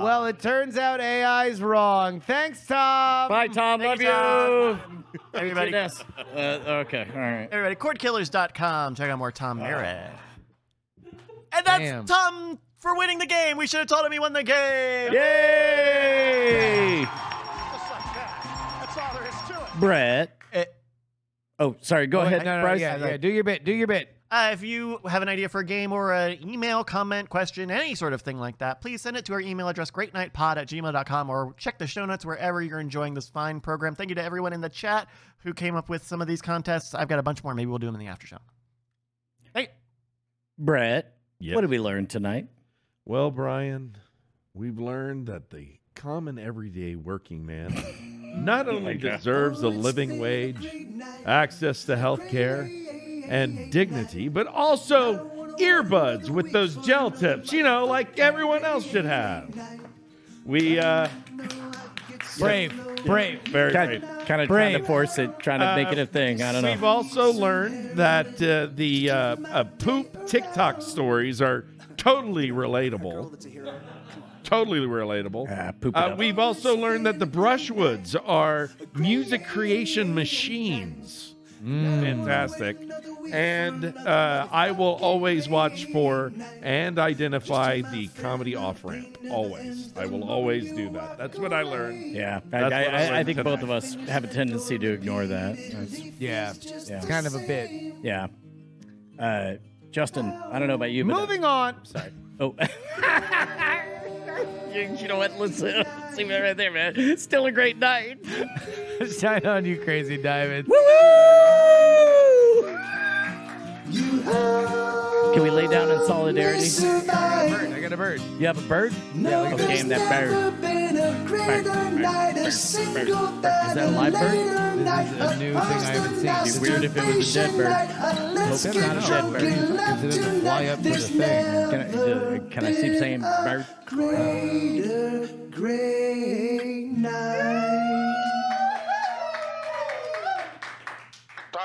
Oh, well, it turns out AI's wrong. Thanks, Tom. Bye, Tom. Thank Love you, you. Tom. Everybody, Yes. Uh, okay. All right. everybody, cordkillers.com. Check out more Tom Merritt. And that's Damn. Tom for winning the game. We should have told him he won the game. Yay! That's all there is to it. Brett. Eh, Oh, sorry. Go Oh, wait, ahead, no, no, Bryce. yeah, yeah. Do your bit. Do your bit. Uh, if you have an idea for a game or an email, comment, question, any sort of thing like that, please send it to our email address, greatnightpod at gmail.com, or check the show notes wherever you're enjoying this fine program. Thank you to everyone in the chat who came up with some of these contests. I've got a bunch more. Maybe we'll do them in the after show. Hey, Brett. Yes. What did we learn tonight? Well, Brian, we've learned that the common everyday working man not only deserves a living wage, access to health care, and dignity, but also earbuds with those gel tips, you know, like everyone else should have. We, uh, Brave. Brave. very Kind, brave. kind of trying to force it, trying to make it a thing. I don't know. We've also learned that uh, the uh, uh, poop TikTok stories are totally relatable. Totally relatable. Ah, Uh, we've also learned that the Brushwoods are music creation machines. Fantastic. And uh, I will always watch for and identify the comedy off ramp. Always. I will always do that. That's what I learned. Yeah, I, That's I I, I, I think tonight. both of us have a tendency to ignore that. That's- Yeah. yeah. It's kind of a bit. yeah. Uh, Justin, I don't know about you, but Moving on. sorry. Oh. you, you know what? Let's uh, see that right there, man. Still a great night. Shine on you, crazy diamond. Can we lay down in solidarity? Bird. I got a bird. You have a bird? Yeah, okay, and that bird. Bird, bird, bird, bird, bird. Is that a live bird? This is a new thing I haven't seen. It'd be weird if it was a dead bird. Hope Hope not it's a a dead bird. Because it doesn't fly up to the thing. Can I, uh, can I keep saying bird?